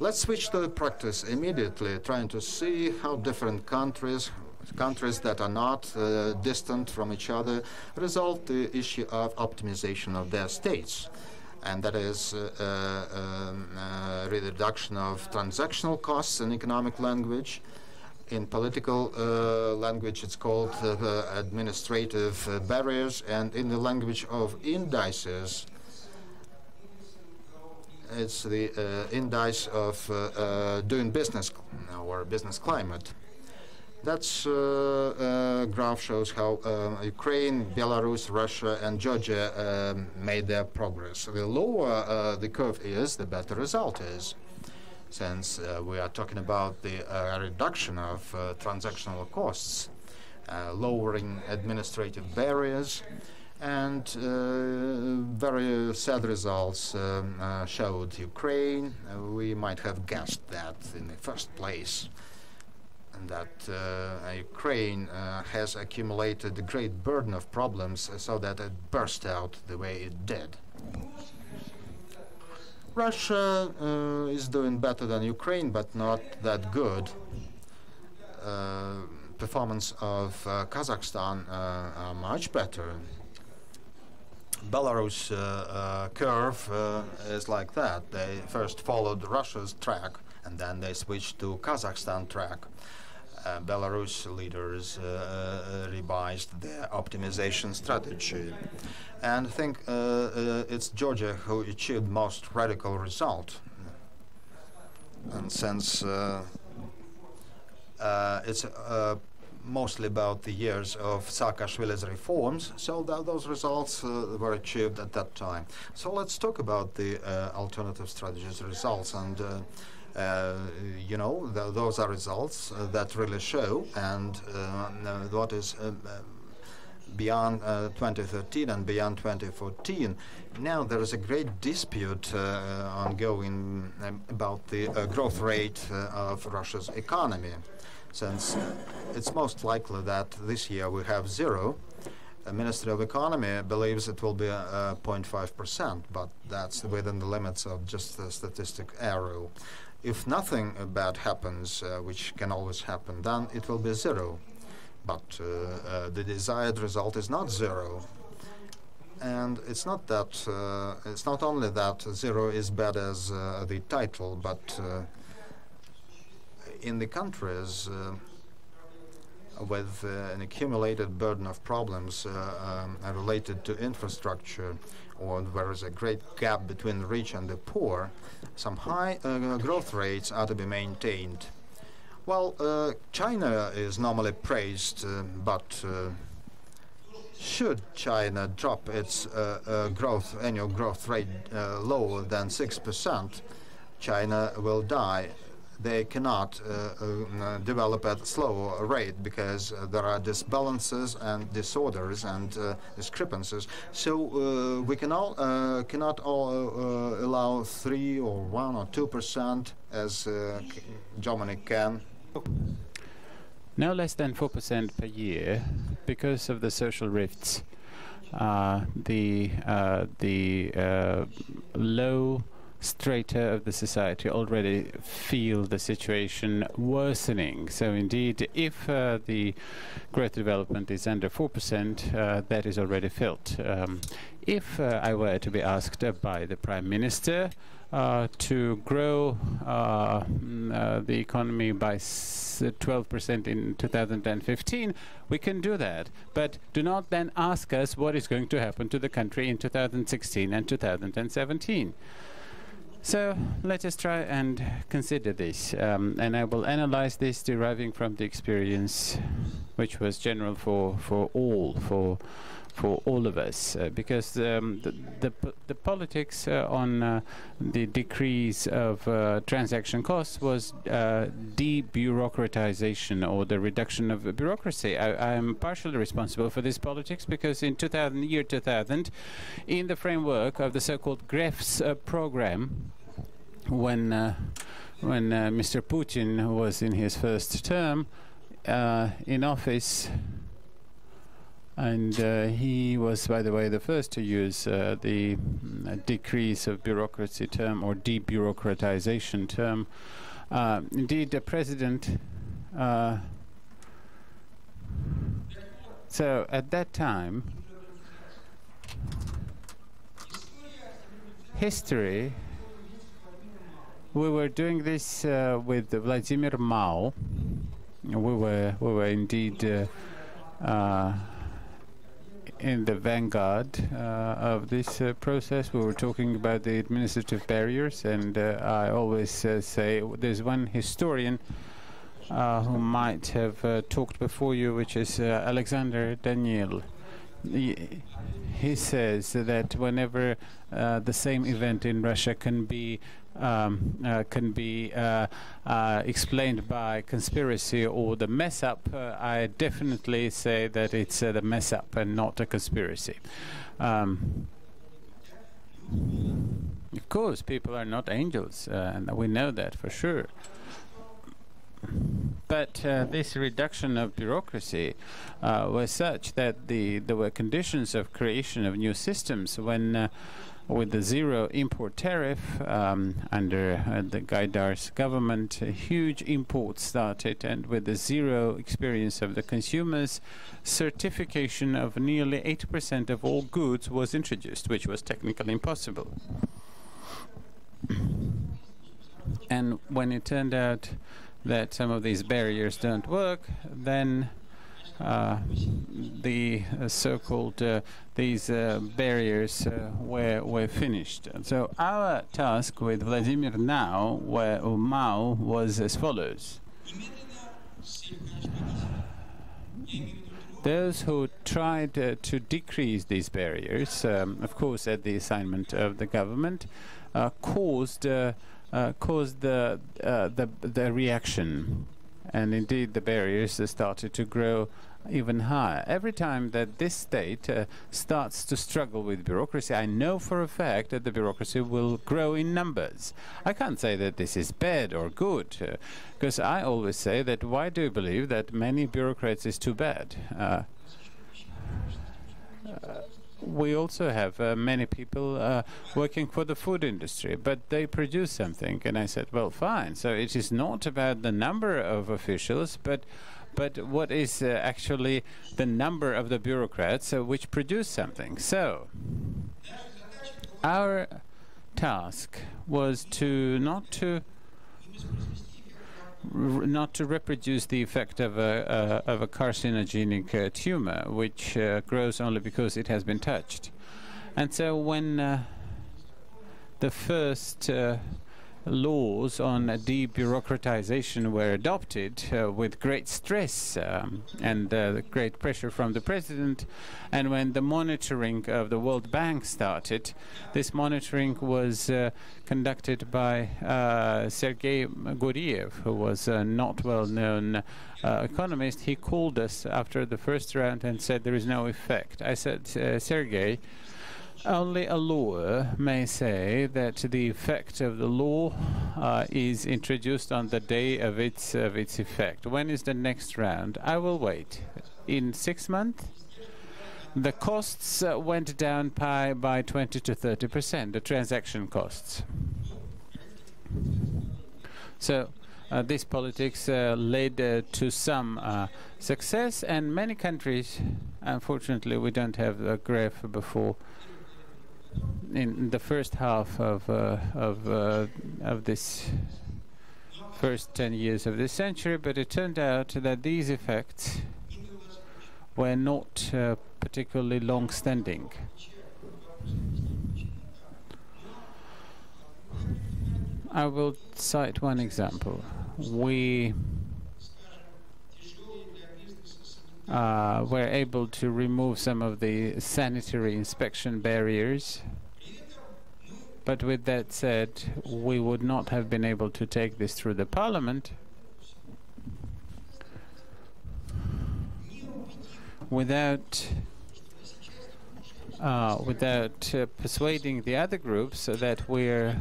Speaker 3: Let's switch to the practice immediately, trying to see how different countries, countries that are not uh, distant from each other, resolve the issue of optimization of their states and that is uh, uh, um, uh, reduction of transactional costs in economic language, in political uh, language, it's called uh, administrative uh, barriers, and in the language of indices, it's the uh, indice of uh, uh, doing business or business climate. That's graph shows how Ukraine, Belarus, Russia, and Georgia um, made their progress. The lower the curve is, the better result is since uh, we are talking about the uh, reduction of uh, transactional costs, lowering administrative barriers, and very sad results um, showed Ukraine. we might have guessed that in the first place and that uh, Ukraine uh, has accumulated a great burden of problems so that it burst out the way it did. Russia uh, is doing better than Ukraine, but not that good. Uh, performance of uh, Kazakhstan are much better. Belarus uh, uh, curve uh, is like that. They first followed Russia's track and then they switched to Kazakhstan track. Belarus leaders revised their optimization strategy. And I think uh, uh, it's Georgia who achieved most radical result. And since uh, it's mostly about the years of Saakashvili's reforms. So th those results uh, were achieved at that time. So let's talk about the uh, alternative strategies results and. Uh, uh, Uh, you know, th those are results uh, that really show, and uh, uh what is um, um, beyond uh, 2013 and beyond 2014. Now there is a great dispute ongoing um, about the growth rate of Russia's economy since it's most likely that this year we have zero. The Ministry of Economy believes it will be 0.5%, but that's within the limits of just the statistic error. If nothing bad happens, uh, which can always happen, then it will be zero. But uh, uh, the desired result is not zero. And it's not that, uh, it's not only that zero is bad as uh, the title, but uh, in the countries with an accumulated burden of problems um, related to infrastructure, or there is a great gap between the rich and the poor, some high growth rates are to be maintained. Well, uh, China is normally praised, uh, but uh, should China drop its growth annual growth rate lower than six percent, China will die they cannot uh, uh, develop at a slow rate because uh, there are disbalances and disorders and discrepancies. So we can all, cannot all allow three or one or two percent as Germany can.
Speaker 4: No less than 4% per year because of the social rifts. Uh, the uh, the uh, low strata of the society already feel the situation worsening. So indeed, if uh, the growth development is under 4%, uh, that is already felt. Um, if uh, I were to be asked by the Prime Minister uh, to grow uh, mm, uh, the economy by 12% in 2015, we can do that. But do not then ask us what is going to happen to the country in 2016 and 2017. So let us try and consider this, um, and I will analyze this deriving from the experience, which was general for for all for for all of us, uh, because um, the, the, the politics uh, on uh, the decrease of uh, transaction costs was uh, debureaucratization or the reduction of bureaucracy. I am partially responsible for this politics because in 2000, year 2000, in the framework of the so-called Gref's uh, program, when uh, when uh, Mr. Putin was in his first term uh, in office, and uh, he was, by the way, the first to use uh, the decrease of bureaucracy term or debureaucratization term. Uh, indeed, the president. so at that time, history we were doing this uh, with Vladimir Mau. We were we were indeed uh, uh, in the vanguard uh, of this uh, process. We were talking about the administrative barriers, and uh, I always say there's one historian. who might have talked before you, which is Alexander Daniel. He, he says that whenever the same event in Russia can be um, uh, can be uh, uh, explained by conspiracy or the mess up, uh, I definitely say that it's uh, the mess up and not a conspiracy. Um, of course, people are not angels, uh, and we know that for sure. But uh, this reduction of bureaucracy uh, was such that the there were conditions of creation of new systems when uh, with the zero import tariff um, under uh, the Gaidar's government, uh, huge imports started, and with the zero experience of the consumers, certification of nearly 80% of all goods was introduced, which was technically impossible. and when it turned out that some of these barriers don't work, then the uh, so-called uh, these barriers were were finished. So our task with Vladimir now, where Mau was as follows. those who tried uh, to decrease these barriers, um, of course, at the assignment of the government, uh, caused uh, uh, caused the, uh, the the reaction, and indeed the barriers started to grow even higher. Every time that this state uh, starts to struggle with bureaucracy, I know for a fact that the bureaucracy will grow in numbers. I can't say that this is bad or good, because I always say that why do you believe that many bureaucrats is too bad? Uh, uh, we also have uh, many people uh, working for the food industry, but they produce something. And I said, well, fine. So it is not about the number of officials, but but what is uh, actually the number of the bureaucrats uh, which produce something. So our task was to not to not to reproduce the effect of a, uh, of a carcinogenic uh, tumor, which uh, grows only because it has been touched. And so when uh, the first uh, laws on debureaucratization were adopted uh, with great stress um, and uh, great pressure from the president. And when the monitoring of the World Bank started, this monitoring was uh, conducted by uh, Sergei Guriev, who was a not well known uh, economist. He called us after the first round and said there is no effect. I said, uh, Sergei, only a lawyer may say that the effect of the law uh, is introduced on the day of its of its effect. When is the next round? I will wait. In six months, the costs uh, went down by by 20 to 30 percent. The transaction costs. So. Uh, this politics uh, led uh, to some uh, success, and many countries, unfortunately, we don't have a graph before in the first half of uh, of uh, of this first 10 years of this century, but it turned out that these effects were not uh, particularly long-standing. I will cite one example. We uh, were able to remove some of the sanitary inspection barriers. But with that said, we would not have been able to take this through the parliament without uh, without uh, persuading the other groups that we're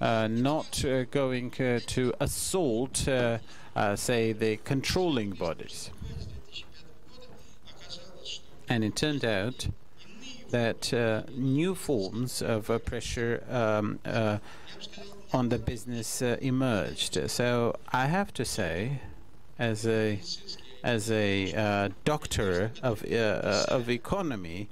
Speaker 4: uh, not uh, going uh, to assault, uh, say, the controlling bodies. And it turned out that uh, new forms of uh, pressure um, uh, on the business uh, emerged. So I have to say, as a as a uh, doctor of uh, of economy,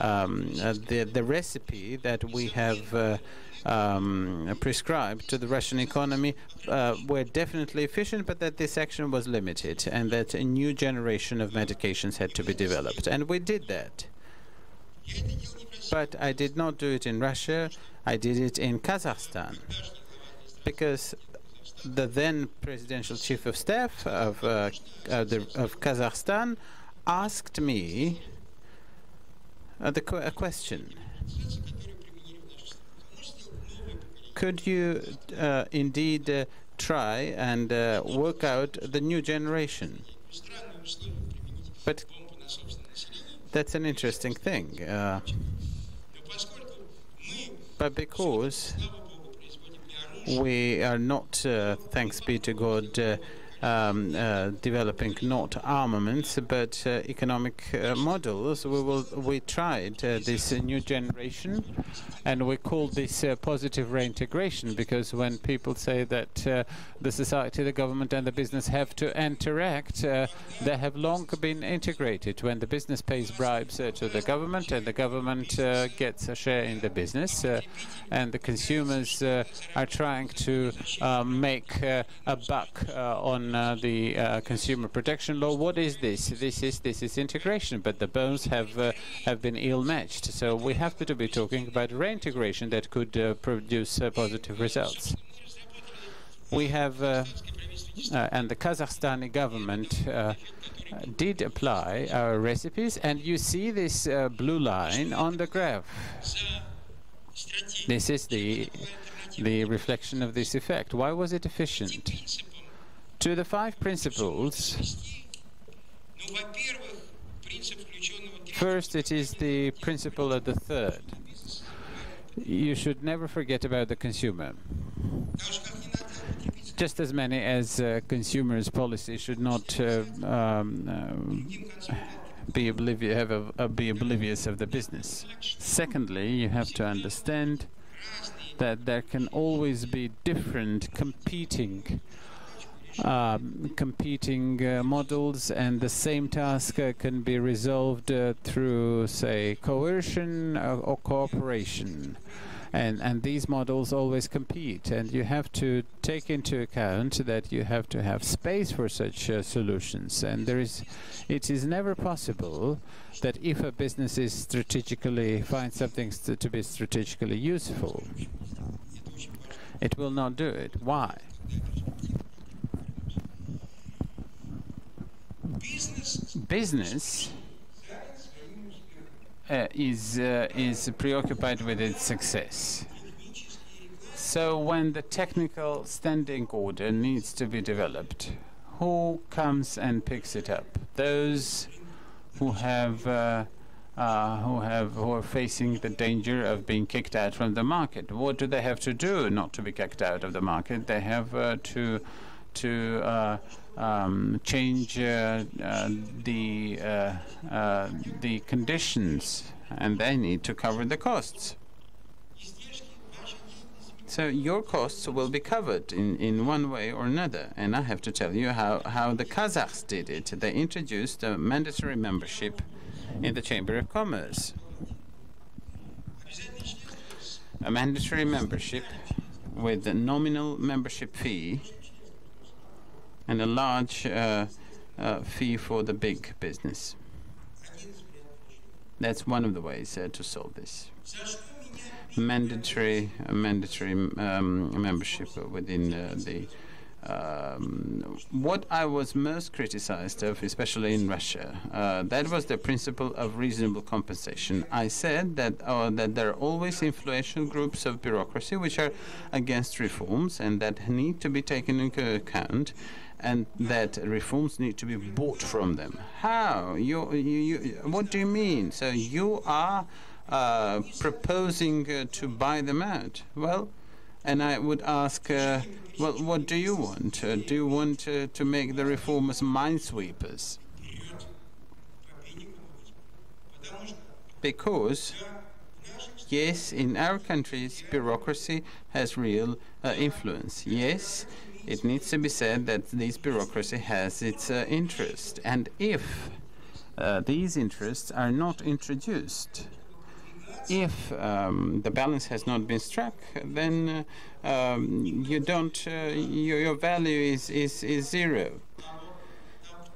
Speaker 4: um, the the recipe that we have um, prescribed to the Russian economy uh, were definitely efficient, but that this action was limited and that a new generation of medications had to be developed. And we did that. But I did not do it in Russia, I did it in Kazakhstan. Because the then presidential chief of staff of, uh, of, the, of Kazakhstan asked me uh, the qu a question could you uh, indeed uh, try and uh, work out the new generation? But that's an interesting thing. Uh, but because we are not, uh, thanks be to God, uh, um, uh, developing not armaments but uh, economic uh, models. We will we tried uh, this new generation, and we call this positive reintegration because when people say that the society, the government, and the business have to interact, they have long been integrated. When the business pays bribes to the government, and the government gets a share in the business, and the consumers are trying to make a buck on uh, the uh, consumer protection law. What is this? This is this is integration, but the bones have uh, have been ill-matched. So we have to be talking about reintegration that could uh, produce uh, positive results. We have, and the Kazakhstani government uh, did apply our recipes, and you see this uh, blue line on the graph. This is the the reflection of this effect. Why was it efficient? To the five principles, first it is the principle of the third. You should never forget about the consumer. Just as many as uh, consumers' policy should not uh, um, uh, be, uh, be oblivious of the business. Secondly, you have to understand that there can always be different competing um, competing uh, models and the same task uh, can be resolved uh, through say coercion or, or cooperation. And and these models always compete and you have to take into account that you have to have space for such uh, solutions. And there is it is never possible that if a business is strategically finds something st to be strategically useful it will not do it. Why business uh, is uh, is preoccupied with its success. So when the technical standing order needs to be developed, who comes and picks it up? Those who have uh, uh, who have who are facing the danger of being kicked out from the market. What do they have to do not to be kicked out of the market? They have uh, to to uh, um, change uh, uh, the uh, the conditions, and they need to cover the costs. So your costs will be covered in, in one way or another. And I have to tell you how, how the Kazakhs did it. They introduced a mandatory membership in the Chamber of Commerce. A mandatory membership with a nominal membership fee and a large uh, uh, fee for the big business. That's one of the ways uh, to solve this. Mandatory, mandatory um, membership within uh, the um, what I was most criticized of, especially in Russia, uh, that was the principle of reasonable compensation. I said that uh, that there are always influential groups of bureaucracy which are against reforms and that need to be taken into account and that reforms need to be bought from them. How? You, you, you, what do you mean? So you are uh, proposing uh, to buy them out? Well, and I would ask, uh, well, what do you want? Uh, do you want to make the reformers minesweepers? Because, yes, in our countries, bureaucracy has real uh, influence. Yes, it needs to be said that this bureaucracy has its uh, interest. And if uh, these interests are not introduced, if um, the balance has not been struck, then uh, um, you don't, uh, your, your, value is, is, is zero.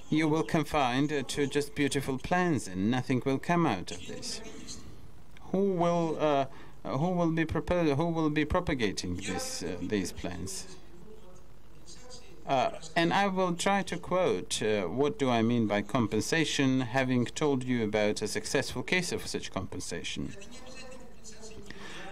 Speaker 4: You will confined uh, to just beautiful plans and nothing will come out of this. Who will, uh, who will be who will be propagating this, these plans? Uh, and I will try to quote uh, what do I mean by compensation, having told you about a successful case of such compensation.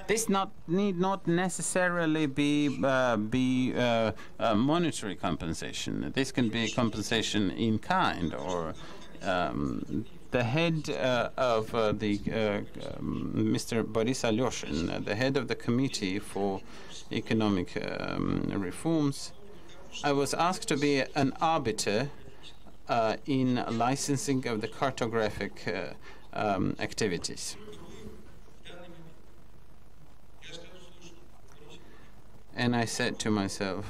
Speaker 4: This not need not necessarily be uh, be uh, monetary compensation. This can be compensation in kind or um, the head uh, of uh, the uh, um, Mr. Boris Alyoshin, the head of the Committee for Economic um, Reforms, I was asked to be an arbiter uh, in licensing of the cartographic uh, um, activities. And I said to myself,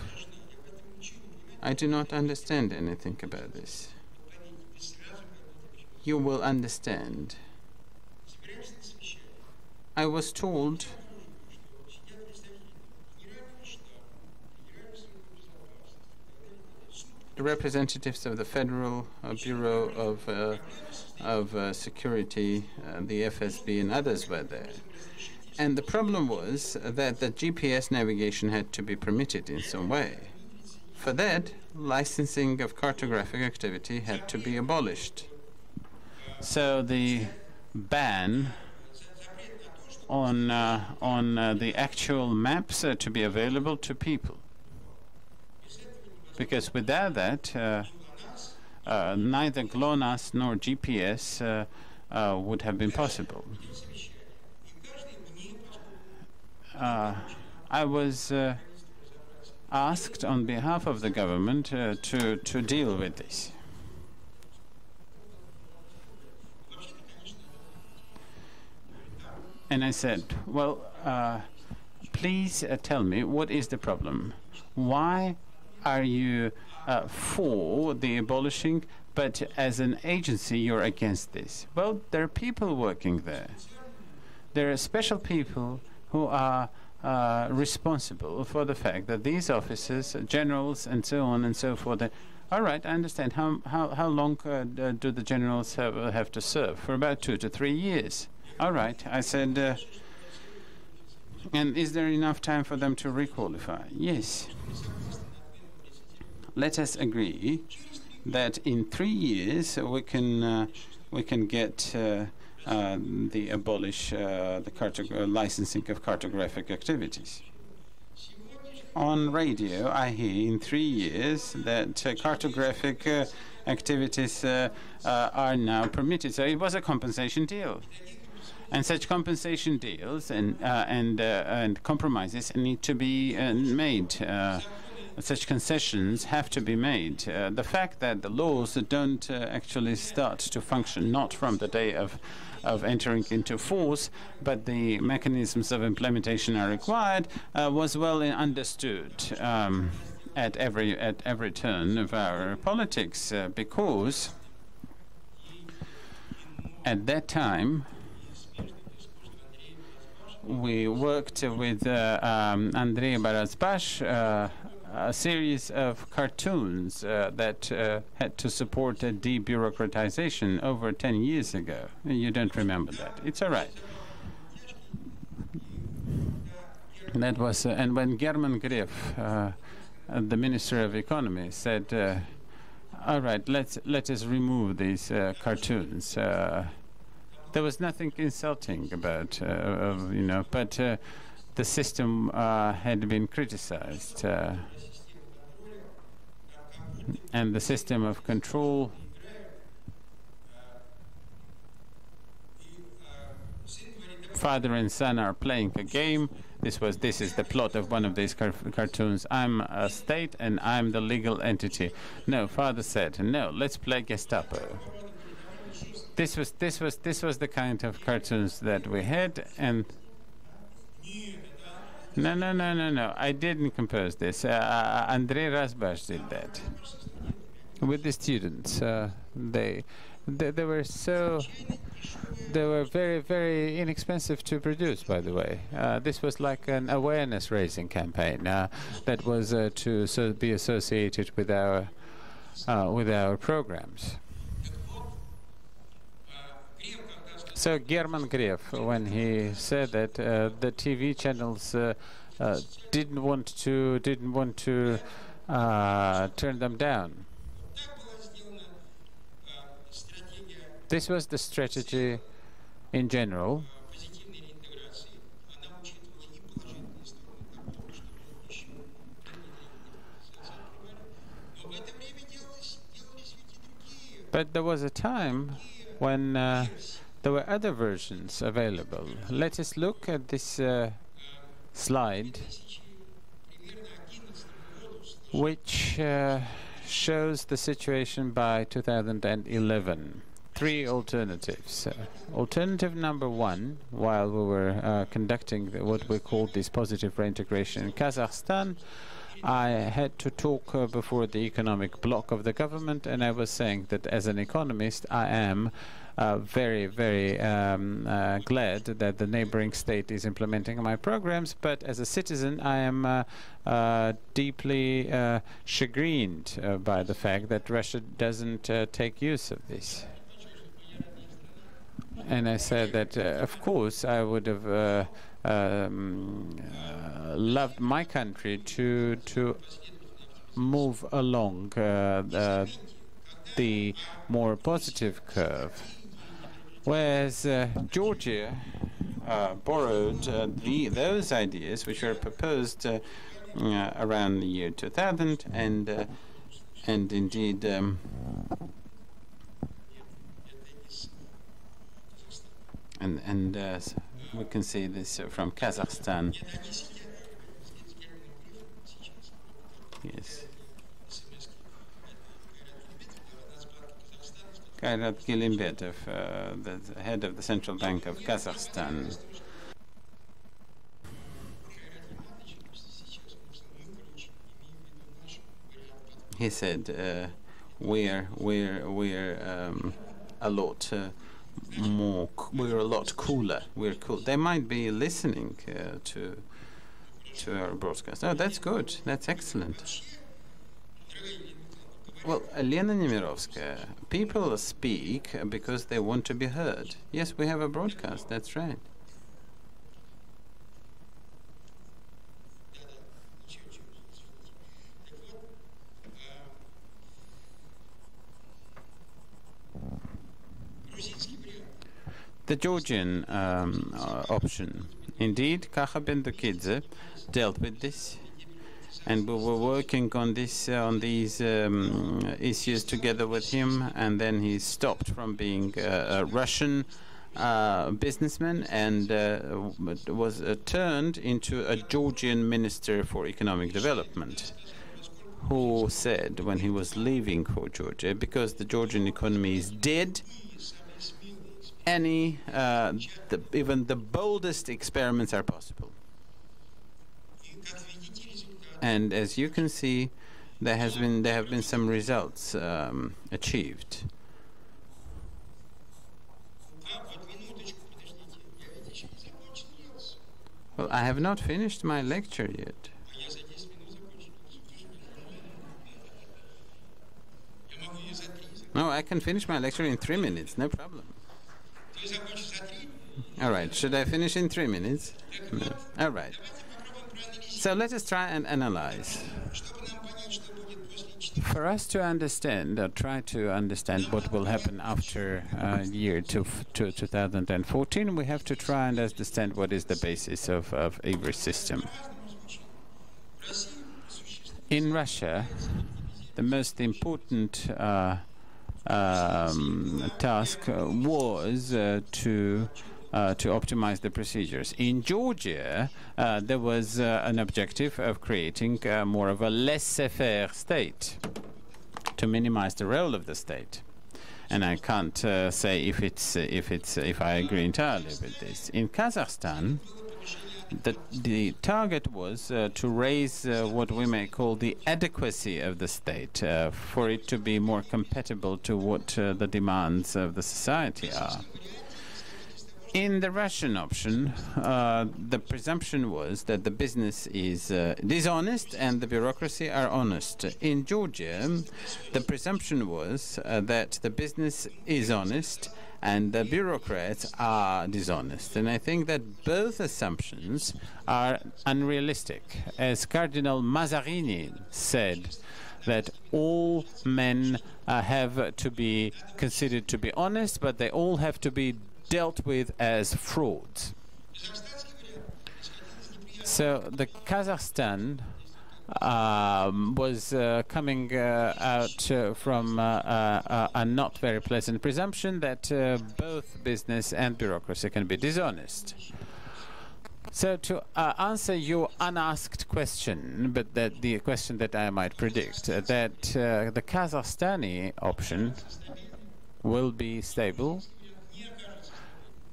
Speaker 4: I do not understand anything about this. You will understand. I was told the representatives of the Federal uh, Bureau of, uh, of uh, Security, uh, the FSB, and others were there. And the problem was that the GPS navigation had to be permitted in some way. For that, licensing of cartographic activity had to be abolished. So the ban on uh, on the actual maps to be available to people. Because without that, uh, uh, neither GLONASS nor GPS uh, would have been possible. I was asked on behalf of the government to to deal with this. And I said, well, uh, please uh, tell me what is the problem? Why are you uh, for the abolishing, but as an agency you're against this? Well, there are people working there. There are special people who are uh, responsible for the fact that these officers, generals, and so on and so forth. all right, I understand. How how how long uh, do the generals have, have to serve? For about two to three years. All right. I said, uh, and is there enough time for them to requalify? Yes. Let us agree that in three years we can uh, we can get uh, uh the abolish uh, the licensing of cartographic activities. On radio, I hear in three years that uh, cartographic activities are now permitted. So it was a compensation deal. And such compensation deals and uh, and uh, and compromises need to be uh, made. Uh, such concessions have to be made. Uh, the fact that the laws don't uh, actually start to function not from the day of of entering into force, but the mechanisms of implementation are required, was well understood. Um, at every at every turn of our politics, because at that time we worked with uh, um, Andrei Barazbash, uh, a series of cartoons uh, that uh, had to support a debureaucratization over 10 years ago. You don't remember that. It's all right. That was, uh, and when German Gref, uh, the Minister of Economy, said, all right, let's, let us remove these cartoons there was nothing insulting about, uh, you know, but uh, the system uh, had been criticized. And the system of control father and son are playing a game. This was this is the plot of one of these car cartoons. I'm a state and I'm the legal entity. No, father said, no, let's play Gestapo this was this was this was the kind of cartoons that we had and no no no no no. I didn't compose this. Uh, uh andrei razbash did that. With the students uh, they, they they were so they were very very inexpensive to produce by the way. Uh, this was like an awareness raising campaign uh, that was uh, to so be associated with our with our programs So German Gref, when he said that uh, the TV channels uh, uh, didn't want to didn't want to uh, turn them down. This was the strategy in general. But there was a time when uh, there were other versions available. Let us look at this uh, slide, which uh, shows the situation by 2011. Three alternatives. Uh, alternative number one, while we were uh, conducting what we called this positive reintegration in Kazakhstan, I had to talk uh, before the economic bloc of the government, and I was saying that as an economist, I am uh, very, very um, uh, glad that the neighboring state is implementing my programs. But as a citizen, I am uh, uh deeply chagrined by the fact that Russia doesn't take use of this. And I said that, of course, I would have um, loved my country to to move along uh, uh, the more positive curve. Whereas uh, Georgia uh, borrowed uh, the, those ideas which were proposed uh, uh, around the year 2000 and uh, and indeed um, and and we can see this from Kazakhstan. Yes. Kairat Kelimbetov, uh, the the head of the Central Bank of Kazakhstan. He said, uh, "We're we're we're um, a lot uh, more. We're a lot cooler. We're cool. They might be listening uh, to to our broadcast. Oh, that's good. That's excellent." Well, Elena Nemirovskaya, people speak because they want to be heard. Yes, we have a broadcast, that's right. The Georgian um, uh, option. Indeed, Kakha Bendukidze dealt with this and we were working on this uh, on these um, issues together with him and then he stopped from being uh, a Russian uh, businessman and uh, was uh, turned into a Georgian minister for economic development who said when he was leaving for Georgia because the Georgian economy is dead any uh, the, even the boldest experiments are possible and as you can see, there has been there have been some results um, achieved. Well, I have not finished my lecture yet. No, I can finish my lecture in three minutes, no problem. All right, should I finish in three minutes? No. All right. So let us try and analyze. For us to understand, or try to understand what will happen after uh, year to, to 2014, we have to try and understand what is the basis of, of every system. In Russia, the most important uh, um, task was uh, to uh, to optimize the procedures. In Georgia, uh, there was uh, an objective of creating uh, more of a laissez-faire state to minimize the role of the state. And I can't uh, say if it's if it's if I agree entirely with this. In Kazakhstan, the the target was uh, to raise uh, what we may call the adequacy of the state uh, for it to be more compatible to what the demands of the society are. In the Russian option, uh, the presumption was that the business is uh, dishonest and the bureaucracy are honest. In Georgia, the presumption was uh, that the business is honest and the bureaucrats are dishonest. And I think that both assumptions are unrealistic. As Cardinal Mazarini said, that all men uh, have to be considered to be honest, but they all have to be dealt with as frauds. So the Kazakhstan um, was uh, coming uh, out uh, from uh, uh, a not very pleasant presumption that uh, both business and bureaucracy can be dishonest. So to answer your unasked question, but that the question that I might predict, that the Kazakhstani option will be stable,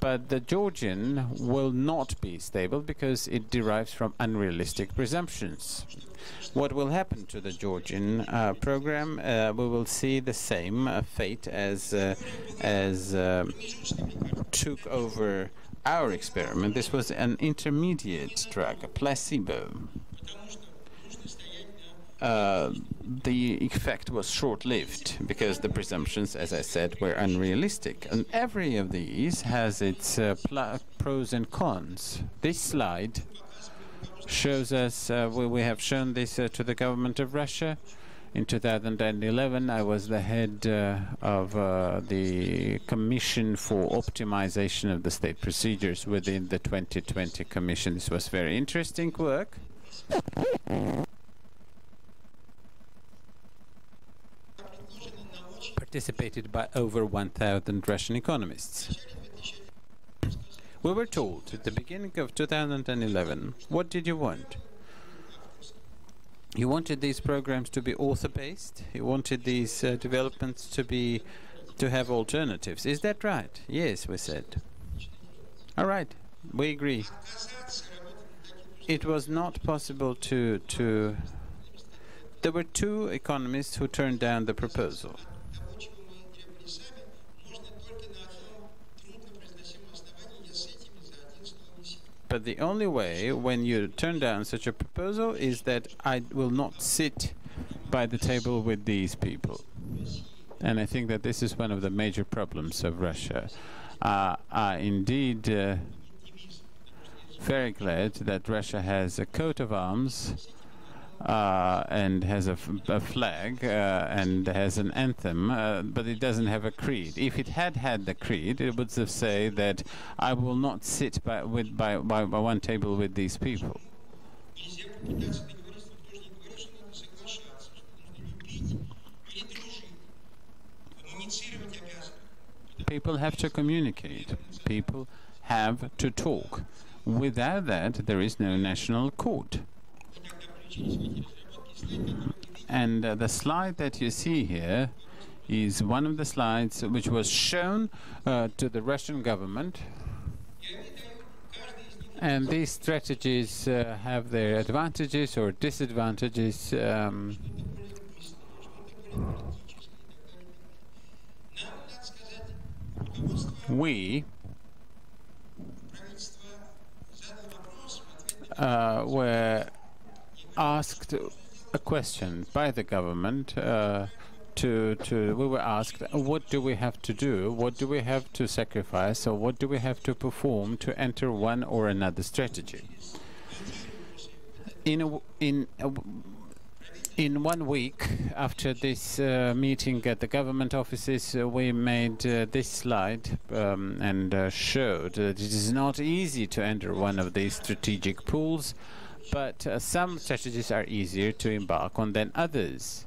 Speaker 4: but the Georgian will not be stable because it derives from unrealistic presumptions. What will happen to the Georgian uh, program? Uh, we will see the same uh, fate as uh, as um took over our experiment. This was an intermediate drug, a placebo. The effect was short-lived because the presumptions, as I said, were unrealistic. And every of these has its uh, pros and cons. This slide shows us, uh, we, we have shown this uh, to the government of Russia. In 2011, I was the head uh, of uh, the Commission for Optimization of the State Procedures within the 2020 Commission. This was very interesting work. Participated by over 1,000 Russian economists. We were told at the beginning of 2011, what did you want? You wanted these programs to be author-based. You wanted these uh, developments to be to have alternatives. Is that right? Yes, we said. All right, we agree. It was not possible to to. There were two economists who turned down the proposal. But the only way when you turn down such a proposal is that I will not sit by the table with these people. And I think that this is one of the major problems of Russia. Uh, uh, indeed, uh, very glad that Russia has a coat of arms uh, and has a, flag uh, and has an anthem, uh, but it doesn't have a creed. If it had had the creed, it would say that I will not sit by, with, by, by, by one table with these people. People have to communicate. People have to talk. Without that, there is no national court. And uh, the slide that you see here is one of the slides which was shown uh, to the Russian government. And these strategies uh, have their advantages or disadvantages. Um, we uh, were asked a question by the government uh, to to we were asked what do we have to do? What do we have to sacrifice? Or what do we have to perform to enter one or another strategy? In a, in a, in one week after this uh, meeting at the government offices, uh, we made uh, this slide um, and uh, showed that it is not easy to enter one of these strategic pools but uh, some strategies are easier to embark on than others.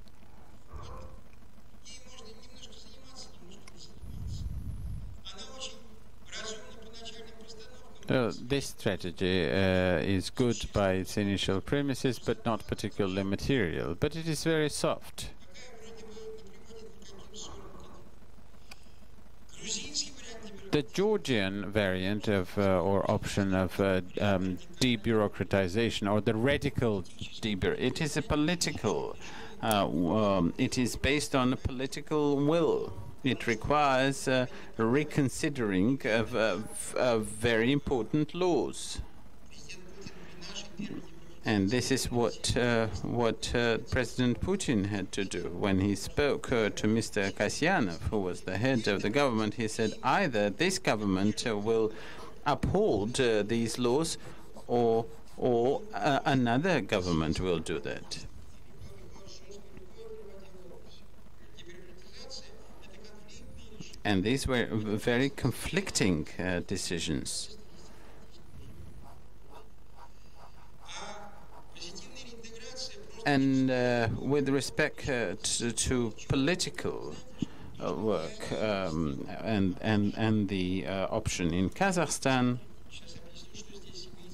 Speaker 4: This strategy uh, is good by its initial premises, but not particularly material. But it is very soft. The Georgian variant of uh, or option of uh, um, debureaucratization or the radical debureau, it is a political. Uh, um, it is based on a political will. It requires uh, reconsidering of, of, of very important laws. And this is what uh, what uh, President Putin had to do when he spoke uh, to Mr. Kasyanov, who was the head of the government. He said either this government uh, will uphold uh, these laws, or or uh, another government will do that. And these were very conflicting decisions. And uh, with respect uh, to, to, political uh, work um, and, and, and the uh, option in Kazakhstan,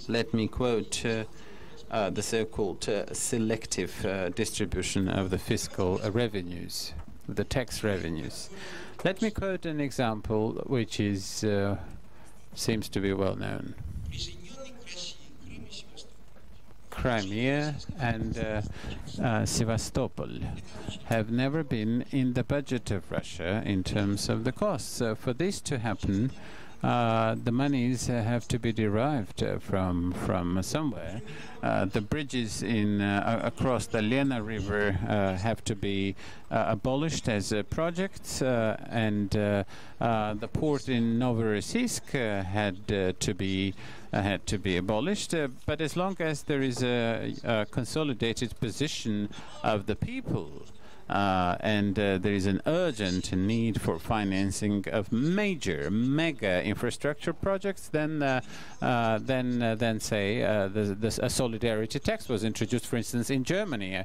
Speaker 4: let me quote uh, uh, the so-called selective distribution of the fiscal revenues, the tax revenues. Let me quote an example which is seems to be well known. Crimea and uh, uh, Sevastopol have never been in the budget of Russia in terms of the costs. So for this to happen, uh, the monies uh, have to be derived uh, from from somewhere. Uh, the bridges in across the Lena River have to be abolished as projects, uh, and the port in Novorossiysk had to be had to be abolished. But as long as there is a, a consolidated position of the people. Uh, and uh, there is an urgent need for financing of major, mega infrastructure projects. Then, uh, then, uh, then say uh, the, the, a solidarity tax was introduced. For instance, in Germany,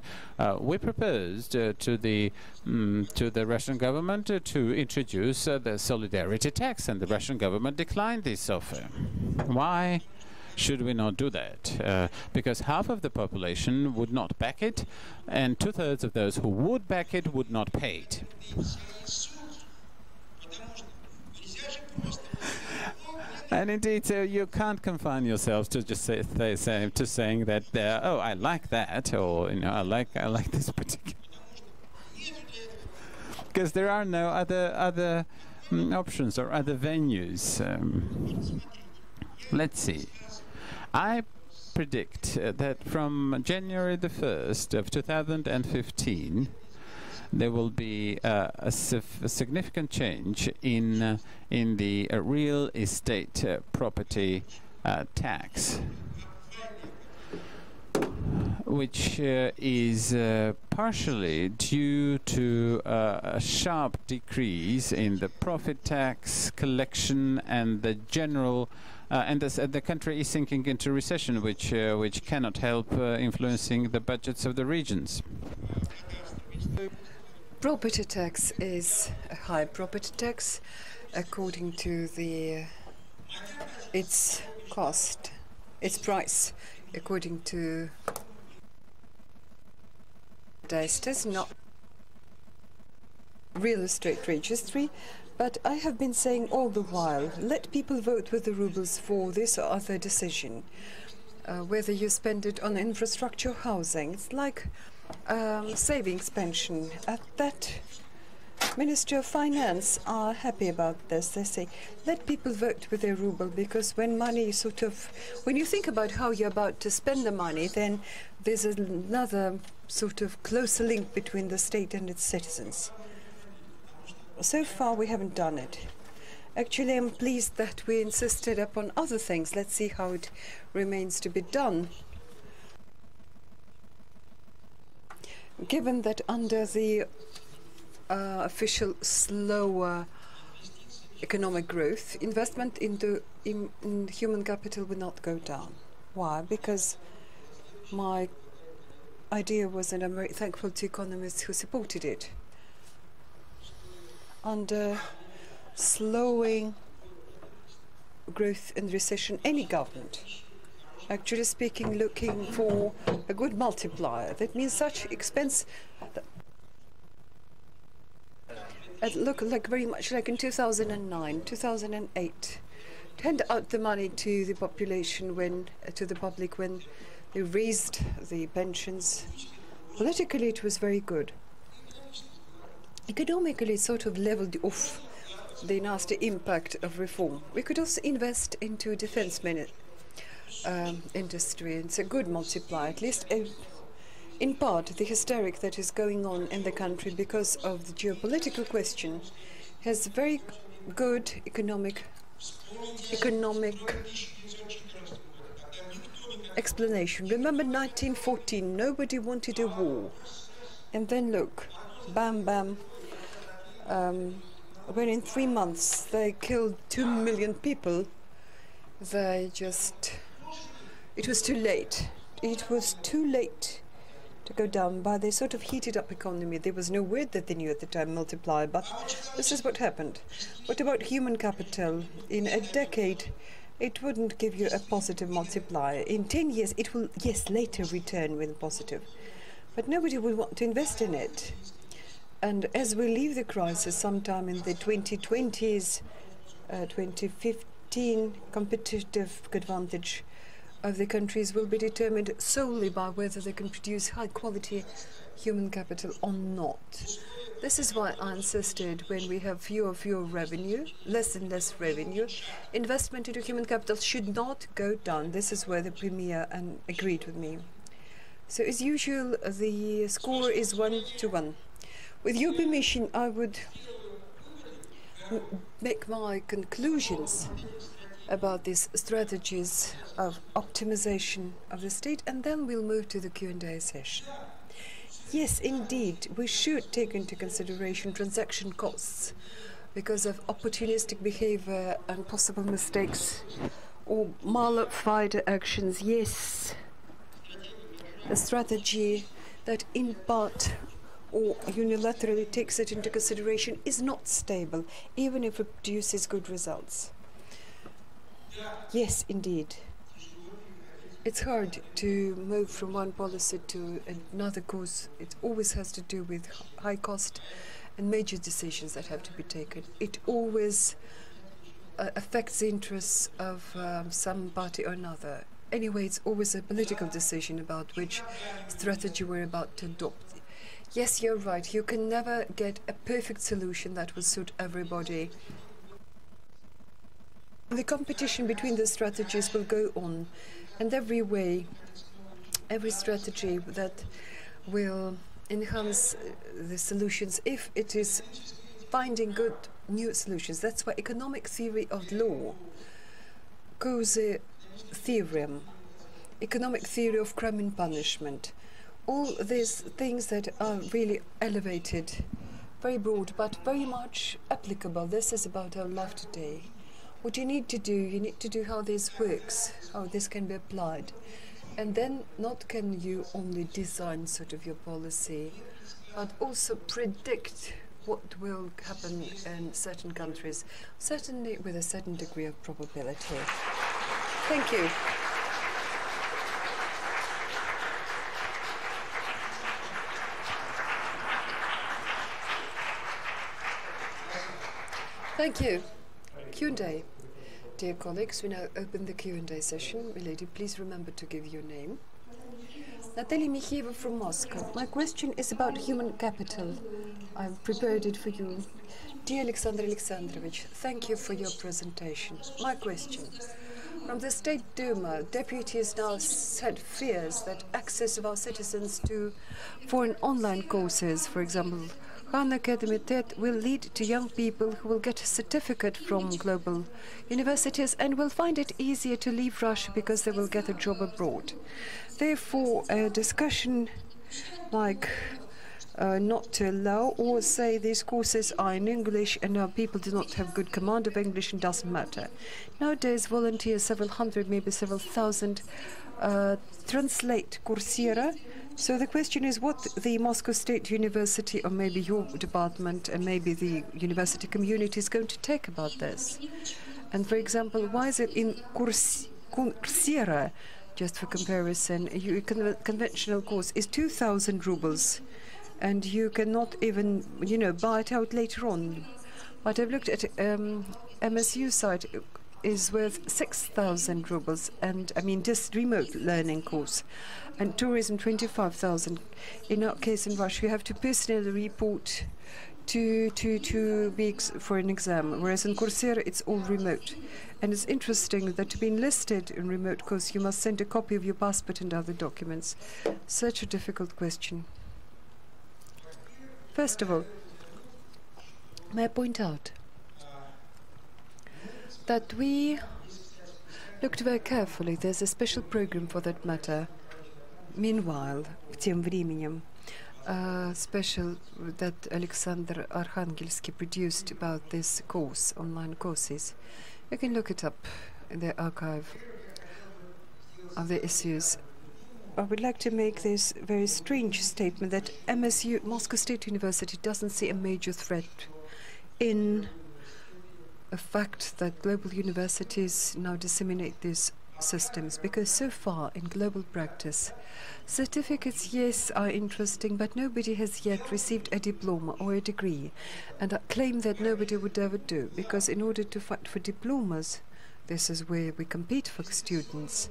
Speaker 4: we proposed to the mm, to the Russian government to introduce the solidarity tax, and the Russian government declined this offer. Why? Should we not do that? Uh, because half of the population would not back it, and two thirds of those who would back it would not pay it. And indeed, so you can't confine yourselves to just say, say, to saying that, uh, oh, I like that, or you know, I like I like this particular. Because there are no other other mm, options or other venues. Um, let's see. I predict uh, that from January the 1st of 2015, there will be uh, a, a significant change in uh, in the uh, real estate uh, property tax, which is partially due to a sharp decrease in the profit tax collection and the general. Uh, and uh, the country is sinking into recession, which uh, which cannot help influencing the budgets of the regions.
Speaker 5: Property tax is a high property tax according to the its cost, its price, according to Dastas, not real estate registry. But I have been saying all the while, let people vote with the rubles for this or other decision. Uh, whether you spend it on infrastructure, housing, it's like um, savings pension. At that, Ministry of Finance are happy about this. They say, let people vote with their ruble because when money sort of, when you think about how you're about to spend the money, then there's another sort of closer link between the state and its citizens. So far, we haven't done it. Actually, I'm pleased that we insisted upon other things. Let's see how it remains to be done. Given that under the uh, official slower economic growth, investment into in, in human capital will not go down. Why? Because my idea was, and I'm very thankful to economists who supported it. Under slowing growth and recession, any government, actually speaking, looking for a good multiplier. That means such expense. It look like very much like in 2009, 2008. Hand out the money to the population when, uh, to the public when they raised the pensions. Politically, it was very good. Economically, sort of leveled off the nasty impact of reform. We could also invest into defense um, industry. It's a good multiplier, at least in part, the hysteric that is going on in the country because of the geopolitical question has very good economic economic explanation. Remember 1914, nobody wanted a war. And then look, bam, bam. Um, when in three months they killed two million people, they just. It was too late. It was too late to go down by the sort of heated up economy. There was no word that they knew at the time multiply, but this is what happened. What about human capital? In a decade, it wouldn't give you a positive multiplier. In 10 years, it will, yes, later return with positive. But nobody will want to invest in it. And as we leave the crisis sometime in the 2020s, uh, 2015, competitive advantage of the countries will be determined solely by whether they can produce high quality human capital or not. This is why I insisted when we have fewer and fewer revenue, less and less revenue, investment into human capital should not go down. This is where the Premier and agreed with me. So as usual, the score is one to one. With your permission, I would make my conclusions about these strategies of optimization of the state, and then we'll move to the Q&A session. Yes, indeed, we should take into consideration transaction costs because of opportunistic behavior and possible mistakes or malafide actions. Yes, a strategy that in part or unilaterally takes it into consideration is not stable, even if it produces good results. Yes, indeed. It's hard to move from one policy to another course. It always has to do with high cost and major decisions that have to be taken. It always uh, affects the interests of um, some party or another. Anyway, it's always a political decision about which strategy we're about to adopt. Yes, you're right. You can never get a perfect solution that will suit everybody. The competition between the strategies will go on and every way, every strategy that will enhance uh, the solutions if it is finding good new solutions. That's why economic theory of law, Coase theorem, economic theory of crime and punishment, all these things that are really elevated, very broad, but very much applicable. This is about our life today. What you need to do, you need to do how this works, how this can be applied. And then not can you only design sort of your policy, but also predict what will happen in certain countries, certainly with a certain degree of probability. Thank you. Thank you. Q&A. Dear colleagues, we now open the Q&A session. Milady, please remember to give your name. Natalia Mikhieva from Moscow. My question is about human capital. I've prepared it for you. Dear Alexander Alexandrovich, thank you for your presentation. My question. From the State Duma, deputies now said fears that access of our citizens to foreign online courses, for example, Khan Academy TED will lead to young people who will get a certificate from global universities and will find it easier to leave Russia because they will get a job abroad. Therefore, a discussion like uh, not to allow or say these courses are in English and our people do not have good command of English and doesn't matter. Nowadays, volunteers, several hundred, maybe several thousand, uh, translate Coursera so the question is what the Moscow State University or maybe your department and maybe the university community is going to take about this. And for example, why is it in Coursera, just for comparison, con conventional course is 2,000 rubles and you cannot even, you know, buy it out later on. But I've looked at um, MSU site is worth 6,000 rubles and I mean this remote learning course and tourism 25,000. In our case in Russia, you have to personally report to to to be for an exam, whereas in Coursera it's all remote. And it's interesting that to be enlisted in remote course, you must send a copy of your passport and other documents. Such a difficult question. First of all, may I point out that we looked very carefully. There's a special program for that matter Meanwhile, тем временем, a special that Alexander Arkhangelsky produced about this course, online courses. You can look it up in the archive of the issues. I would like to make this very strange statement that MSU, Moscow State University, doesn't see a major threat in a fact that global universities now disseminate these systems because so far in global practice, certificates, yes, are interesting, but nobody has yet received a diploma or a degree. And I claim that nobody would ever do because in order to fight for diplomas, this is where we compete for students.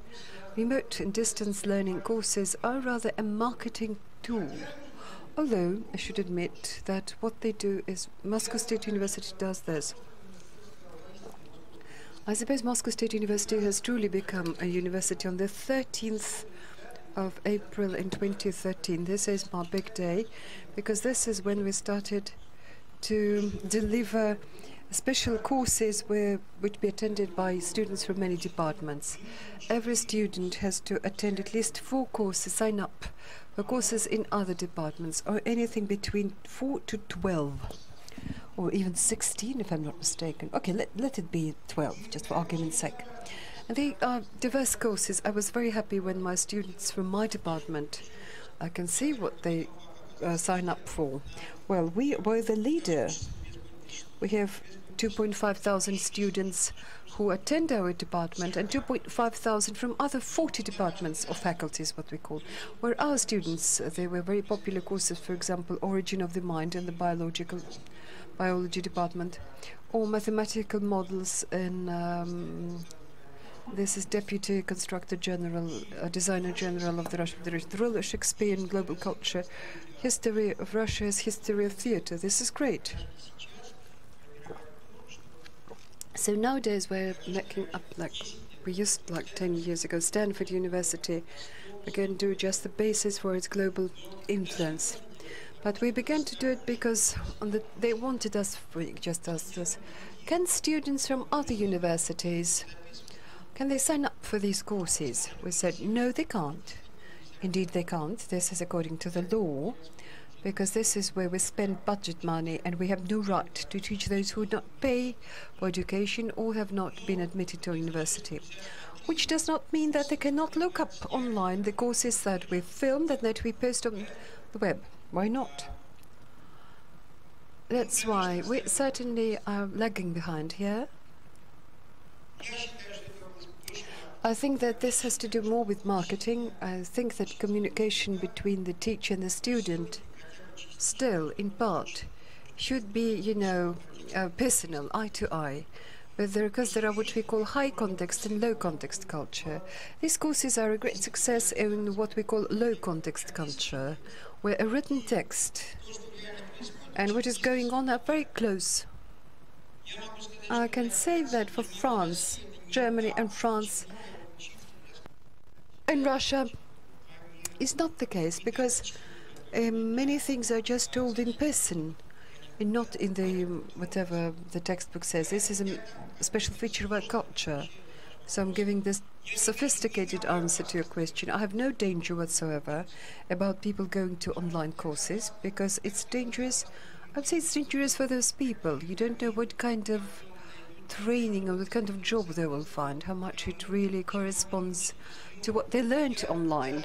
Speaker 5: Remote and distance learning courses are rather a marketing tool Although I should admit that what they do is Moscow State University does this. I suppose Moscow State University has truly become a university on the 13th of April in 2013. This is my big day because this is when we started to deliver special courses where, which be attended by students from many departments. Every student has to attend at least four courses, sign up for courses in other departments, or anything between 4 to 12, or even 16 if I'm not mistaken. Okay, let, let it be 12, just for argument's sake. And they are diverse courses. I was very happy when my students from my department, I can see what they uh, sign up for. Well, we were the leader. We have 2.5 thousand students who attend our department and 2.5 thousand from other 40 departments or faculties, what we call. Where our students, uh, they were very popular courses, for example, Origin of the Mind and the biological biology department, or mathematical models in um, this is Deputy Constructor General, uh, Designer General of the Russian Federation, the role of Shakespeare in global culture, history of Russia's history of theatre. This is great. So nowadays we're making up like we used like 10 years ago, Stanford University began to do just the basis for its global influence. But we began to do it because the, they wanted us, just asked us, can students from other universities, can they sign up for these courses? We said, no, they can't. Indeed, they can't. This is according to the law because this is where we spend budget money and we have no right to teach those who would not pay for education or have not been admitted to university. Which does not mean that they cannot look up online the courses that we filmed and that we post on the web. Why not? That's why we certainly are lagging behind here. I think that this has to do more with marketing. I think that communication between the teacher and the student still, in part, should be, you know, uh, personal, eye to eye. But there, because there are what we call high context and low context culture. These courses are a great success in what we call low context culture, where a written text and what is going on are very close. I can say that for France, Germany and France and Russia is not the case because um, many things are just told in person and not in the whatever the textbook says. This is a special feature of our culture. So I'm giving this sophisticated answer to your question. I have no danger whatsoever about people going to online courses because it's dangerous. I'd say it's dangerous for those people. You don't know what kind of training or what kind of job they will find, how much it really corresponds to what they learned online.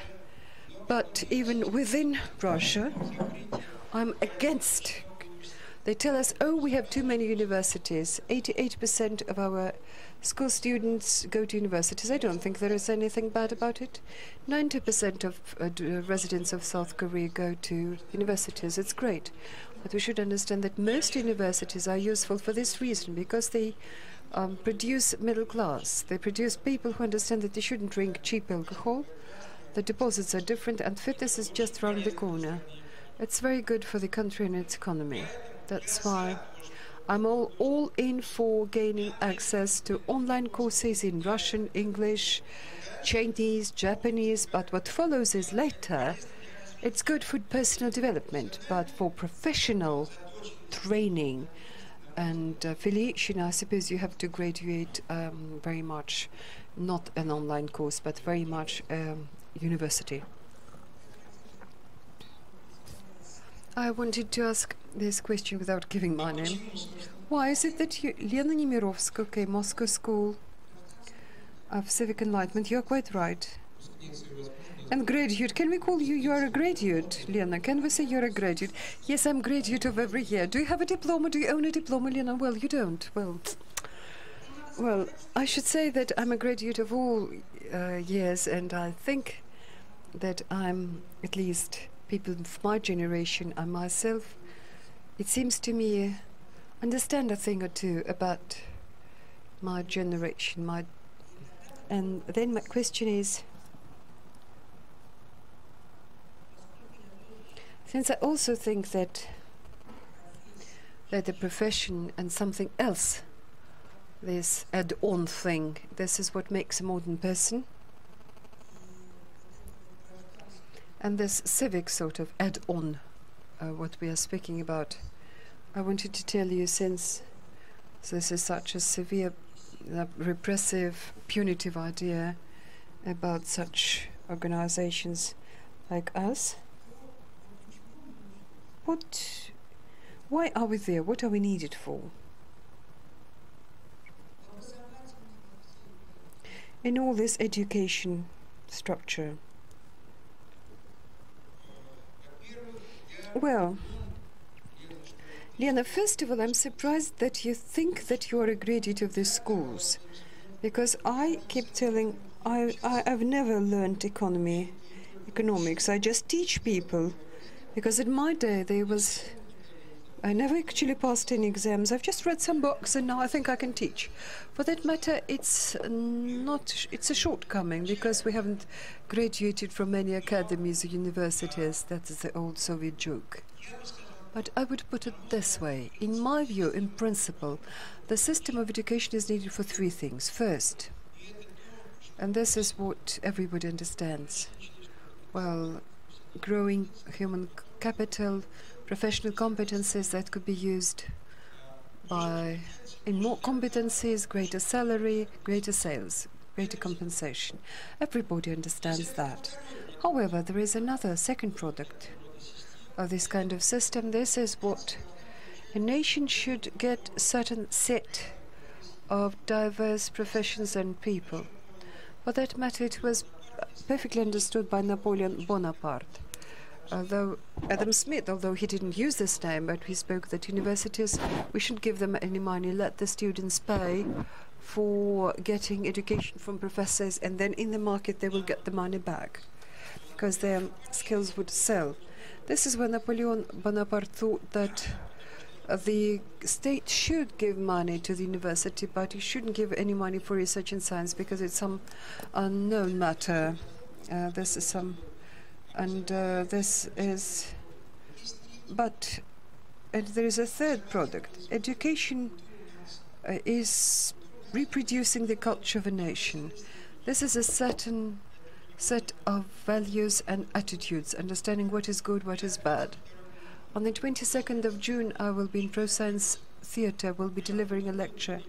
Speaker 5: But even within Russia, I'm against. They tell us, oh, we have too many universities. 88% of our school students go to universities. I don't think there is anything bad about it. 90% of uh, residents of South Korea go to universities. It's great. But we should understand that most universities are useful for this reason because they um, produce middle class. They produce people who understand that they shouldn't drink cheap alcohol the deposits are different, and fitness is just around the corner. It's very good for the country and its economy. That's why I'm all, all in for gaining access to online courses in Russian, English, Chinese, Japanese, but what follows is later. It's good for personal development, but for professional training and affiliation, I suppose you have to graduate um, very much, not an online course, but very much um, university. I wanted to ask this question without giving my name. Why is it that you, Lena Nemirovska, okay, Moscow School of Civic Enlightenment, you're quite right. And graduate, can we call you, you are a graduate, Lena? Can we say you're a graduate? Yes, I'm graduate of every year. Do you have a diploma? Do you own a diploma, Lena? Well, you don't. Well, well, I should say that I'm a graduate of all uh, years, and I think that I'm, at least people of my generation and myself, it seems to me, uh, understand a thing or two about my generation. My, and then my question is, Since I also think that that the profession and something else, this add-on thing, this is what makes a modern person. And this civic sort of add-on, uh, what we are speaking about, I wanted to tell you since this is such a severe, uh, repressive, punitive idea about such organizations like us. What, why are we there? What are we needed for? In all this education structure. Well, Lena, first of all, I'm surprised that you think that you are a graduate of the schools. Because I keep telling, I, I, I've never learned economy, economics. I just teach people. Because in my day, there was. I never actually passed any exams. I've just read some books and now I think I can teach. For that matter, it's not. It's a shortcoming because we haven't graduated from many academies or universities. That is the old Soviet joke. But I would put it this way. In my view, in principle, the system of education is needed for three things. First, and this is what everybody understands, well, growing human capital, professional competencies that could be used by, in more competencies, greater salary, greater sales, greater compensation. Everybody understands that. However, there is another second product of this kind of system. This is what a nation should get a certain set of diverse professions and people. For that matter, it was perfectly understood by Napoleon Bonaparte. Although Adam Smith, although he didn't use this name, but he spoke that universities, we shouldn't give them any money, let the students pay for getting education from professors, and then in the market they will get the money back because their skills would sell. This is when Napoleon Bonaparte thought that the state should give money to the university, but it shouldn't give any money for research and science because it's some unknown matter. Uh, this is some, and uh, this is, but and there is a third product. Education uh, is reproducing the culture of a nation. This is a certain set of values and attitudes, understanding what is good, what is bad. On the 22nd of June, I will be in ProScience Theatre, will be delivering a lecture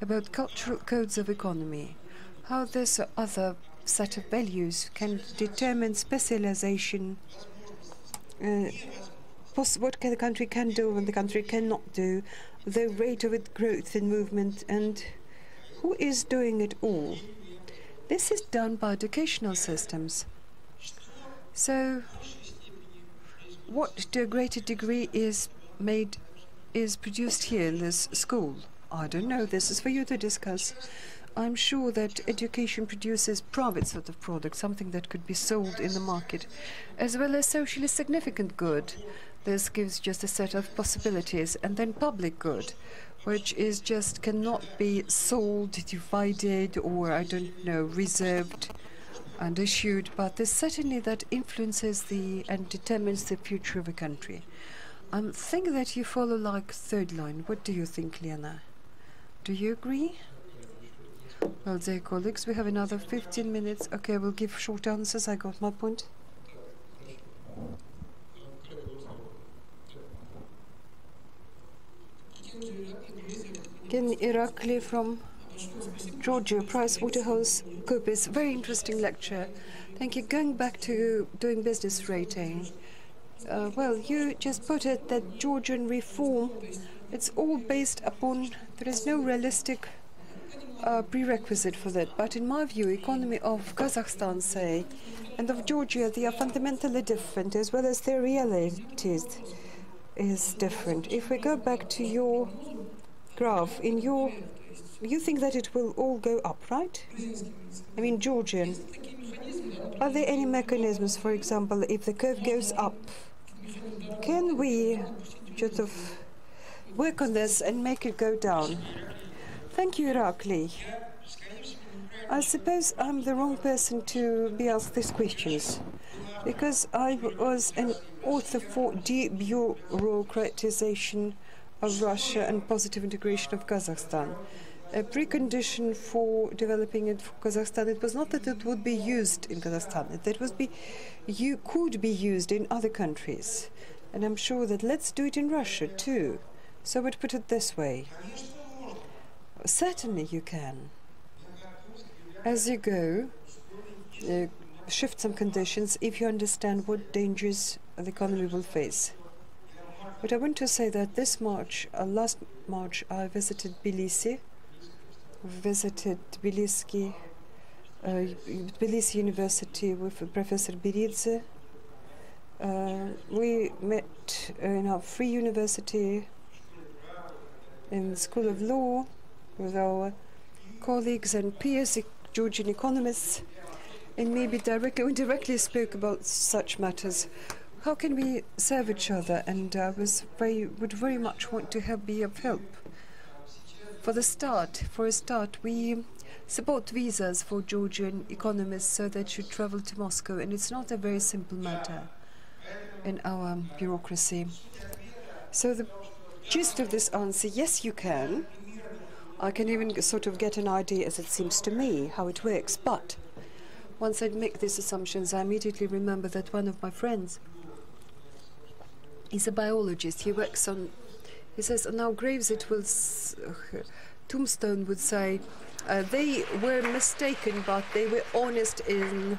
Speaker 5: about cultural codes of economy, how this or other set of values can determine specialization, uh, what the country can do and the country cannot do, the rate of its growth and movement, and who is doing it all. This is done by educational systems. So, what to a greater degree is made, is produced here in this school? I don't know. This is for you to discuss. I'm sure that education produces private sort of product, something that could be sold in the market, as well as socially significant good. This gives just a set of possibilities, and then public good, which is just cannot be sold, divided, or I don't know, reserved and issued, but there's certainly that influences the and determines the future of a country. I um, think that you follow like third line. What do you think, Lena? Do you agree? Well, dear colleagues, we have another 15 minutes. Okay, we'll give short answers. I got my point. Ken Irakli from Georgia, Price Waterhouse Coopers. Very interesting lecture. Thank you. Going back to doing business rating. Uh, well, you just put it that Georgian reform, it's all based upon, there is no realistic uh, prerequisite for that. But in my view, economy of Kazakhstan, say, and of Georgia, they are fundamentally different, as well as their realities is different. If we go back to your graph, in your, you think that it will all go up, right? I mean, Georgian. Are there any mechanisms, for example, if the curve goes up, can we sort of work on this and make it go down? Thank you, Irakli. I suppose I'm the wrong person to be asked these questions. because I was an author for debureaucratization of Russia and positive integration of Kazakhstan. A precondition for developing it for Kazakhstan, it was not that it would be used in Kazakhstan, that it was be, you could be used in other countries. And I'm sure that let's do it in Russia too. So I would put it this way. Certainly you can. As you go, uh, shift some conditions if you understand what dangers the economy will face. But I want to say that this March, uh, last March, I visited Tbilisi, visited Tbilisi, uh, Tbilisi University with Professor Biridze. Uh, we met in our free university in the School of Law with our colleagues and peers, Georgian economists, and maybe directly or indirectly spoke about such matters. How can we serve each other? And I was very would very much want to be of help. For the start, for a start, we support visas for Georgian economists so that should travel to Moscow, and it's not a very simple matter in our bureaucracy. So the gist of this answer, yes, you can. I can even sort of get an idea, as it seems to me, how it works. But once I make these assumptions, I immediately remember that one of my friends is a biologist. He works on. He says on our graves it will. Uh, tombstone would say uh, they were mistaken, but they were honest in.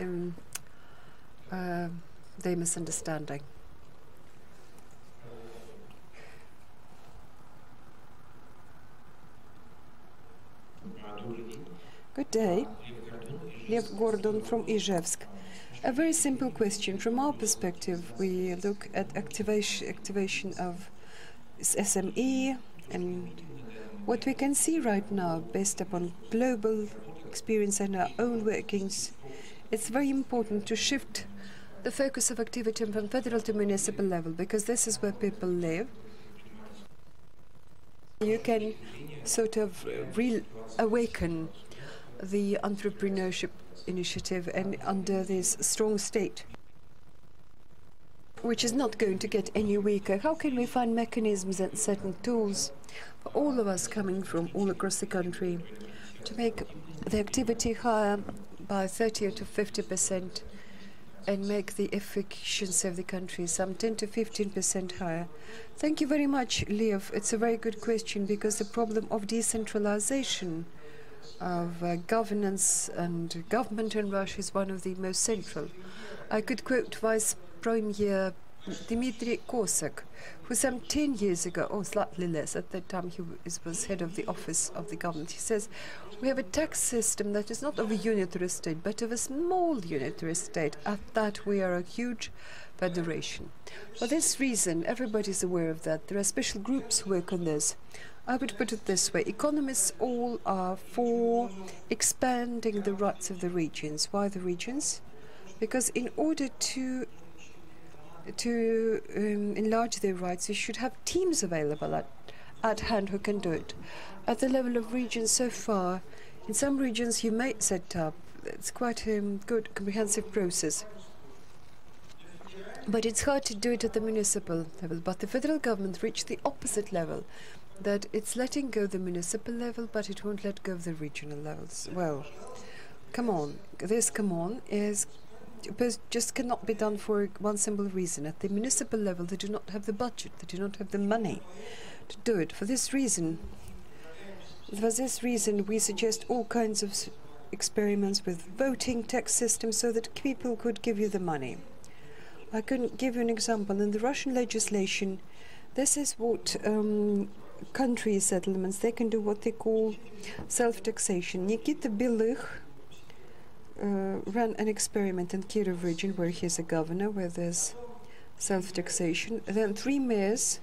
Speaker 5: in uh, their misunderstanding. Good day. Lev Gordon from Izhevsk. A very simple question. From our perspective, we look at activation, activation of SME and what we can see right now, based upon global experience and our own workings, it's very important to shift the focus of activity from federal to municipal level because this is where people live. You can sort of reawaken the entrepreneurship initiative and under this strong state which is not going to get any weaker how can we find mechanisms and certain tools for all of us coming from all across the country to make the activity higher by 30 to 50 percent and make the efficiency of the country some 10 to 15 percent higher. Thank you very much, Lev. It's a very good question because the problem of decentralization of uh, governance and government in Russia is one of the most central. I could quote Vice Premier Dmitry Kozak, who some 10 years ago, or slightly less, at that time he was head of the office of the government, he says, we have a tax system that is not of a unitary state, but of a small unitary state. At that, we are a huge federation. For this reason, everybody is aware of that. There are special groups who work on this. I would put it this way economists all are for expanding the rights of the regions. Why the regions? Because in order to to um, enlarge their rights, you should have teams available at, at hand who can do it. At the level of regions so far, in some regions you may set up, it's quite a good comprehensive process. But it's hard to do it at the municipal level. But the federal government reached the opposite level, that it's letting go the municipal level, but it won't let go the regional levels. Well, come on, this come on is just cannot be done for one simple reason. At the municipal level, they do not have the budget, they do not have the money to do it. For this reason, for this reason, we suggest all kinds of experiments with voting tax systems so that people could give you the money. I can give you an example. In the Russian legislation, this is what um, country settlements they can do what they call self-taxation. Nikita Belykh uh, ran an experiment in Kirov region where he's a governor, where there's self-taxation. Then three mayors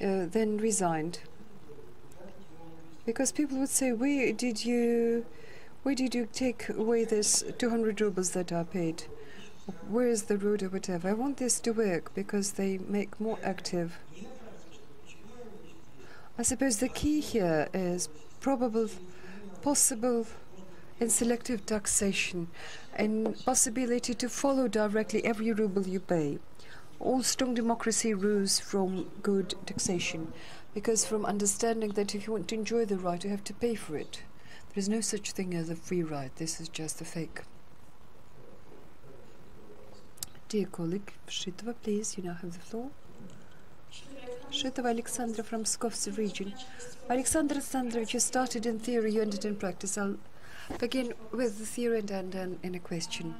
Speaker 5: uh, then resigned because people would say, "Where did you, where did you take away this 200 rubles that are paid? Where is the road or whatever? I want this to work because they make more active." I suppose the key here is probable, possible and selective taxation. and possibility to follow directly every ruble you pay. All strong democracy rules from good taxation, because from understanding that if you want to enjoy the right, you have to pay for it. There is no such thing as a free ride. This is just a fake. Dear colleague, Shitova, please, you now have the floor. Shitova Alexandra from Skovsy region. Alexander Alexandrovich, you started in theory, you ended in practice. I'll begin with the theory and end in, a question.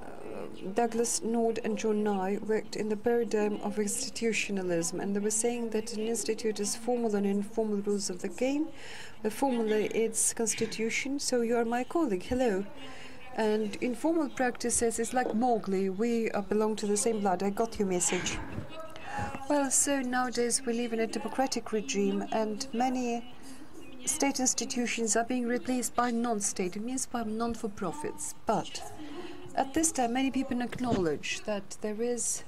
Speaker 5: Uh, Douglass North and John Nye worked in the paradigm of institutionalism, and they were saying that an institute is formal and informal rules of the game. The formula its constitution. So you are my colleague. Hello. And informal practices is like Mowgli. We belong to the same blood. I got your message. Well, so nowadays we live in a democratic regime, and many state institutions are being replaced by non-state. It means by non-for-profits. But at this time, many people acknowledge that there is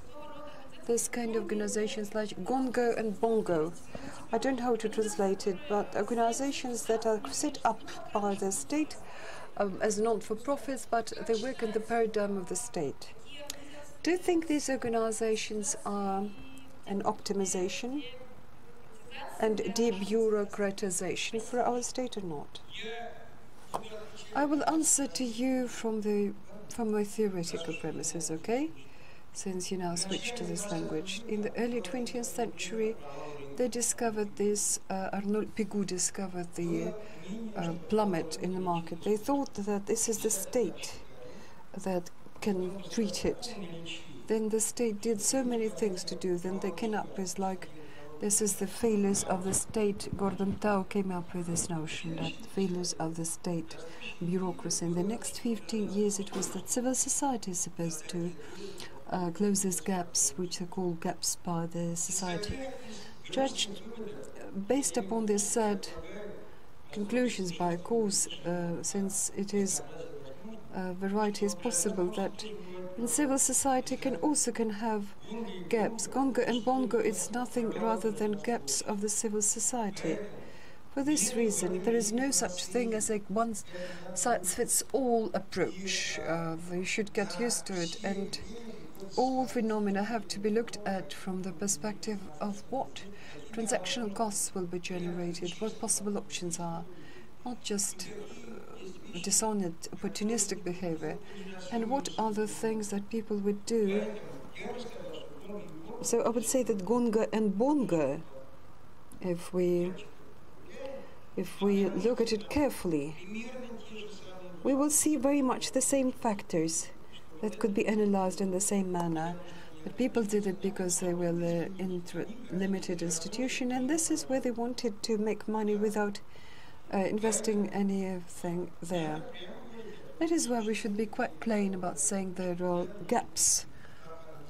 Speaker 5: this kind of organizations like Gongo and Bongo. I don't know how to translate it, but organizations that are set up by the state um, as non-for-profits, but they work in the paradigm of the state. Do you think these organizations are an optimization and debureaucratization for our state or not? I will answer to you from the from my theoretical premises, okay? Since you now switch to this language. In the early 20th century, they discovered this, uh, Arnold Pigou discovered the uh, plummet in the market. They thought that this is the state that can treat it. Then the state did so many things to do, then they came up with like, this is the failures of the state. Gordon Tao came up with this notion that failures of the state bureaucracy. In the next 15 years, it was that civil society is supposed to uh, close these gaps, which are called gaps by the society. Judged based upon these sad conclusions by Coase, uh, since it is variety is possible that in civil society can also can have gaps. Gongo and Bongo it's nothing rather than gaps of the civil society. For this reason, there is no such thing as a one-size-fits-all approach. Uh, you should get used to it, and all phenomena have to be looked at from the perspective of what transactional costs will be generated, what possible options are, not just dishonest, opportunistic behavior, and what are the things that people would do. So I would say that Gongo and Bongo, if we if we look at it carefully, we will see very much the same factors that could be analyzed in the same manner. But people did it because they were inter- limited institution, and this is where they wanted to make money without uh, investing anything there. That is why we should be quite plain about saying there are gaps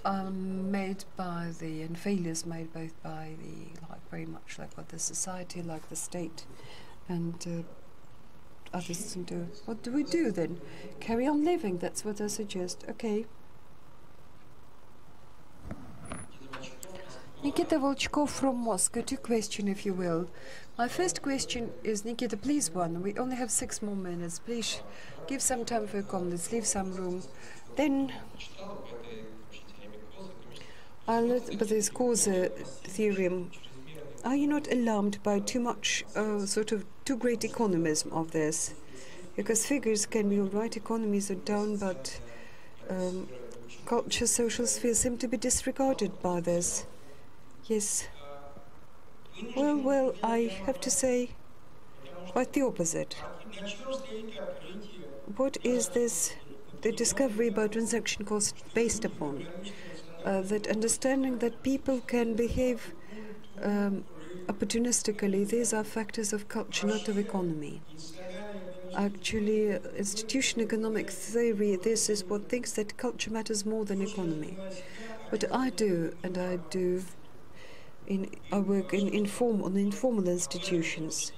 Speaker 5: um, made by the and failures made both by the like very much like what the society, like the state, and uh, others can do. What do we do then? Carry on living. That's what I suggest. Okay. Nikita Volchkov from Moscow. Two questions, if you will. My first question is, Nikita, please one. We only have six more minutes. Please give some time for comments. Leave some room. Then but this Coase theorem. Are you not alarmed by too much, uh, sort of, too great economism of this? Because figures can be all right, economies are down, but um, culture, social sphere seem to be disregarded by this. Yes. Well, well, I have to say quite the opposite. What is this, the discovery about transaction cost based upon? Uh, that understanding that people can behave um, opportunistically, these are factors of culture, not of economy. Actually, uh, institution economic theory, this is what thinks that culture matters more than economy. What I do, and I do in, I work in inform, on informal institutions.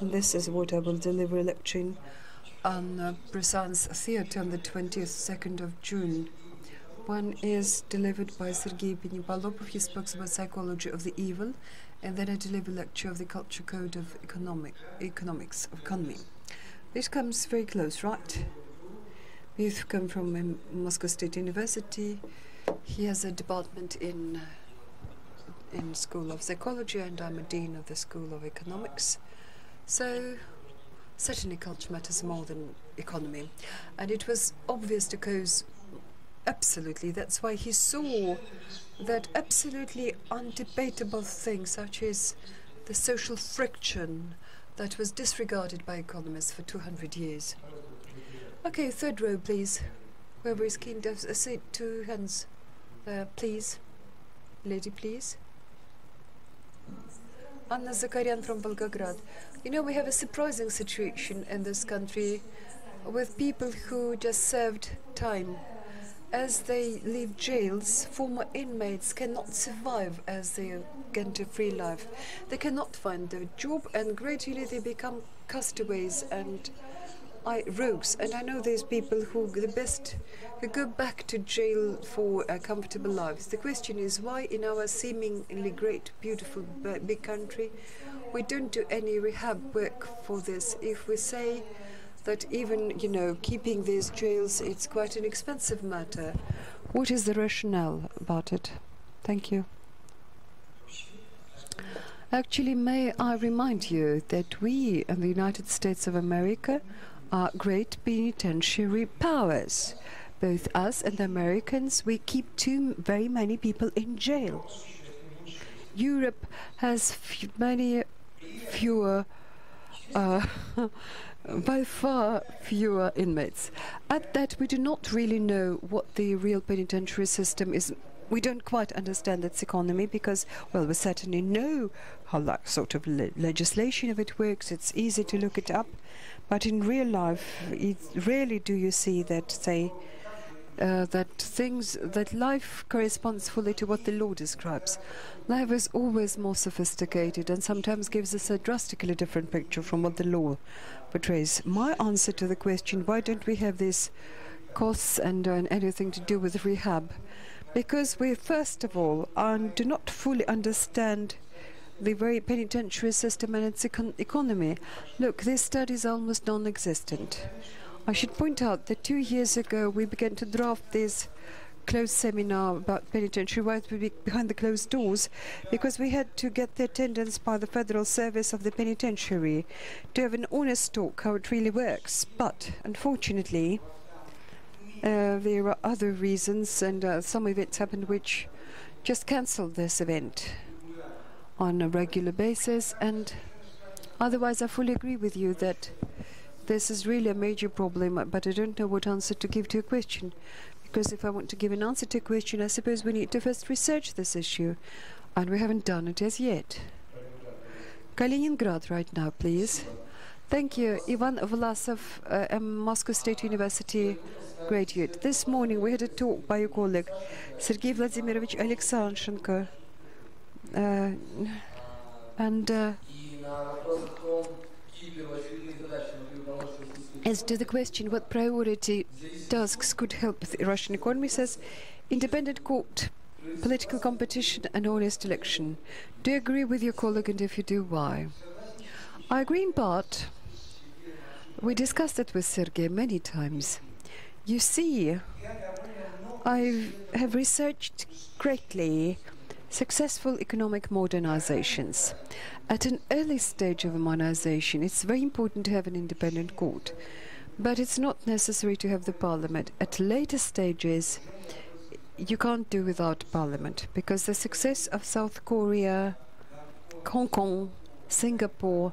Speaker 5: And this is what I will deliver a lecture in on uh, Theatre on the 22nd of June. One is delivered by Sergei Enikolopov. He spoke about psychology of the evil, and then I deliver a lecture of the culture code of economic economics of economy. This comes very close, right? Have come from um, Moscow State University. He has a department in in School of Psychology, and I'm a dean of the School of Economics. So certainly culture matters more than economy, and it was obvious to Coase absolutely. That's why he saw that absolutely undebatable thing, such as the social friction that was disregarded by economists for 200 years. Okay, third row, please. Whoever is keen to say two hands. Uh, please. Lady, please. Anna Zakarian from Volgograd. You know, we have a surprising situation in this country with people who just served time. As they leave jails, former inmates cannot survive as they get into free life. They cannot find a job and gradually they become castaways and I, rogues. And I know there's people who the best who go back to jail for uh, comfortable lives. The question is why in our seemingly great, beautiful, big country, we don't do any rehab work for this. If we say that even, you know, keeping these jails, it's quite an expensive matter. What is the rationale about it? Thank you. Actually, may I remind you that we in the United States of America are great penitentiary powers. Both us and the Americans, we keep too very many people in jail. Europe has many fewer, uh, [laughs] by far fewer inmates. At that, we do not really know what the real penitentiary system is. We don't quite understand its economy because, well, we certainly know how that sort of le- legislation of it works. It's easy to look it up, but in real life, it rarely do you see that, say, uh, that things that life corresponds fully to what the law describes. Life is always more sophisticated and sometimes gives us a drastically different picture from what the law portrays. My answer to the question, why don't we have these costs and uh, anything to do with rehab? Because we, first of all, um, do not fully understand the very penitentiary system and its econ- economy. Look, this study is almost non existent. I should point out that two years ago we began to draft this closed seminar about penitentiary right behind the closed doors because we had to get the attendance by the Federal Service of the Penitentiary to have an honest talk how it really works. But unfortunately, uh, there are other reasons, and uh, some events happened which just cancelled this event on a regular basis. And otherwise, I fully agree with you that this is really a major problem, but I don't know what answer to give to your question. Because if I want to give an answer to a question, I suppose we need to first research this issue, and we haven't done it as yet. Kaliningrad right now, please. Thank you. Ivan Vlasov, uh, a Moscow State University graduate. This morning we had a talk by your colleague, Sergei Vladimirovich Aleksashenko. Uh, and uh, as to the question what priority tasks could help the Russian economy, says independent court, political competition, and honest election. Do you agree with your colleague, and if you do, why? I agree in part. We discussed it with Sergei many times. You see, I have researched greatly successful economic modernizations. At an early stage of modernization, it's very important to have an independent court, but it's not necessary to have the parliament. At later stages, you can't do without parliament because the success of South Korea, Hong Kong, Singapore,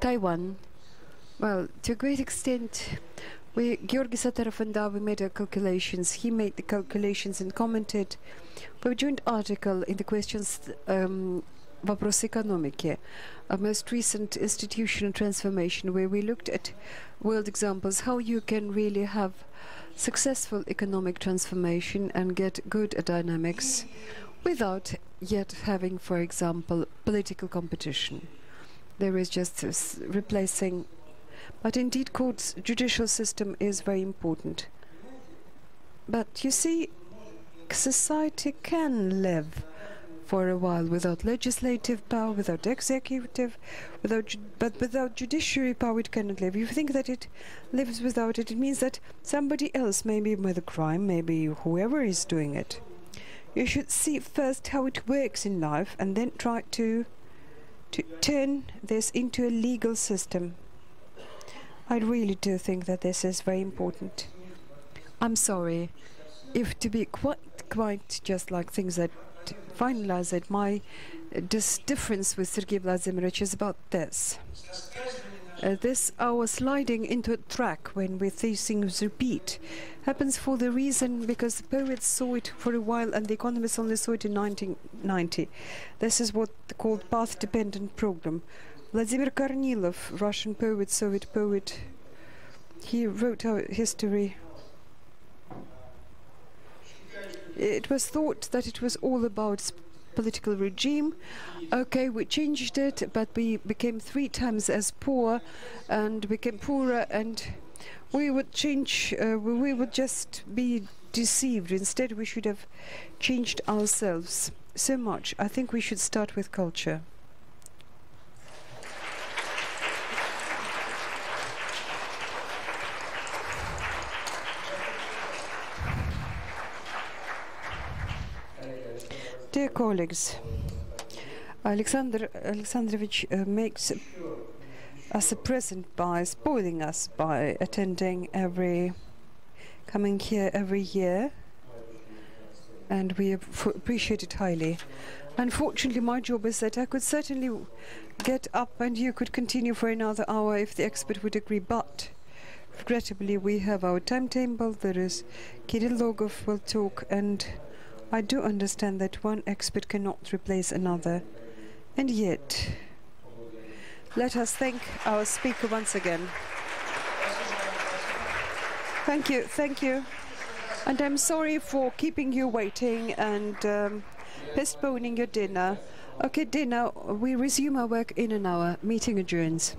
Speaker 5: Taiwan, well, to a great extent, we, Georgi Satarov and I, we made our calculations. He made the calculations and commented for a joint article in the questions um, Вопрос экономики, a most recent institutional transformation where we looked at world examples, how you can really have successful economic transformation and get good dynamics without yet having, for example, political competition. There is just this replacing but indeed, court's judicial system is very important. But you see, society can live for a while without legislative power, without executive, without but without judiciary power it cannot live. You think that it lives without it, it means that somebody else, maybe with a crime, maybe whoever is doing it. You should see first how it works in life and then try to to turn this into a legal system. I really do think that this is very important. I'm sorry if to be quite quite just like things that finalize it, my uh, dis- difference with Sergei Vladimirovich is about this. Uh, this our sliding into a track when we see things repeat happens for the reason because the poets saw it for a while and the economists only saw it in 1990. This is what called path-dependent program. Vladimir Kornilov, Russian poet, Soviet poet, he wrote our history it was thought that it was all about political regime. Okay, we changed it, but we became three times as poor and became poorer, and we would change, uh, we we would just be deceived. Instead, we should have changed ourselves so much. I think we should start with culture. Dear colleagues, Alexander Alexandrovich uh, makes us a present by spoiling us by attending every, coming here every year, and we ap- appreciate it highly. Unfortunately, my job is that I could certainly get up and you could continue for another hour if the expert would agree, but regrettably, we have our timetable. There is Kirill Rogov will talk, and I do understand that one expert cannot replace another. And yet, let us thank our speaker once again. Thank you, thank you. And I'm sorry for keeping you waiting and um, postponing your dinner. Okay, dinner, we resume our work in an hour. Meeting adjourns.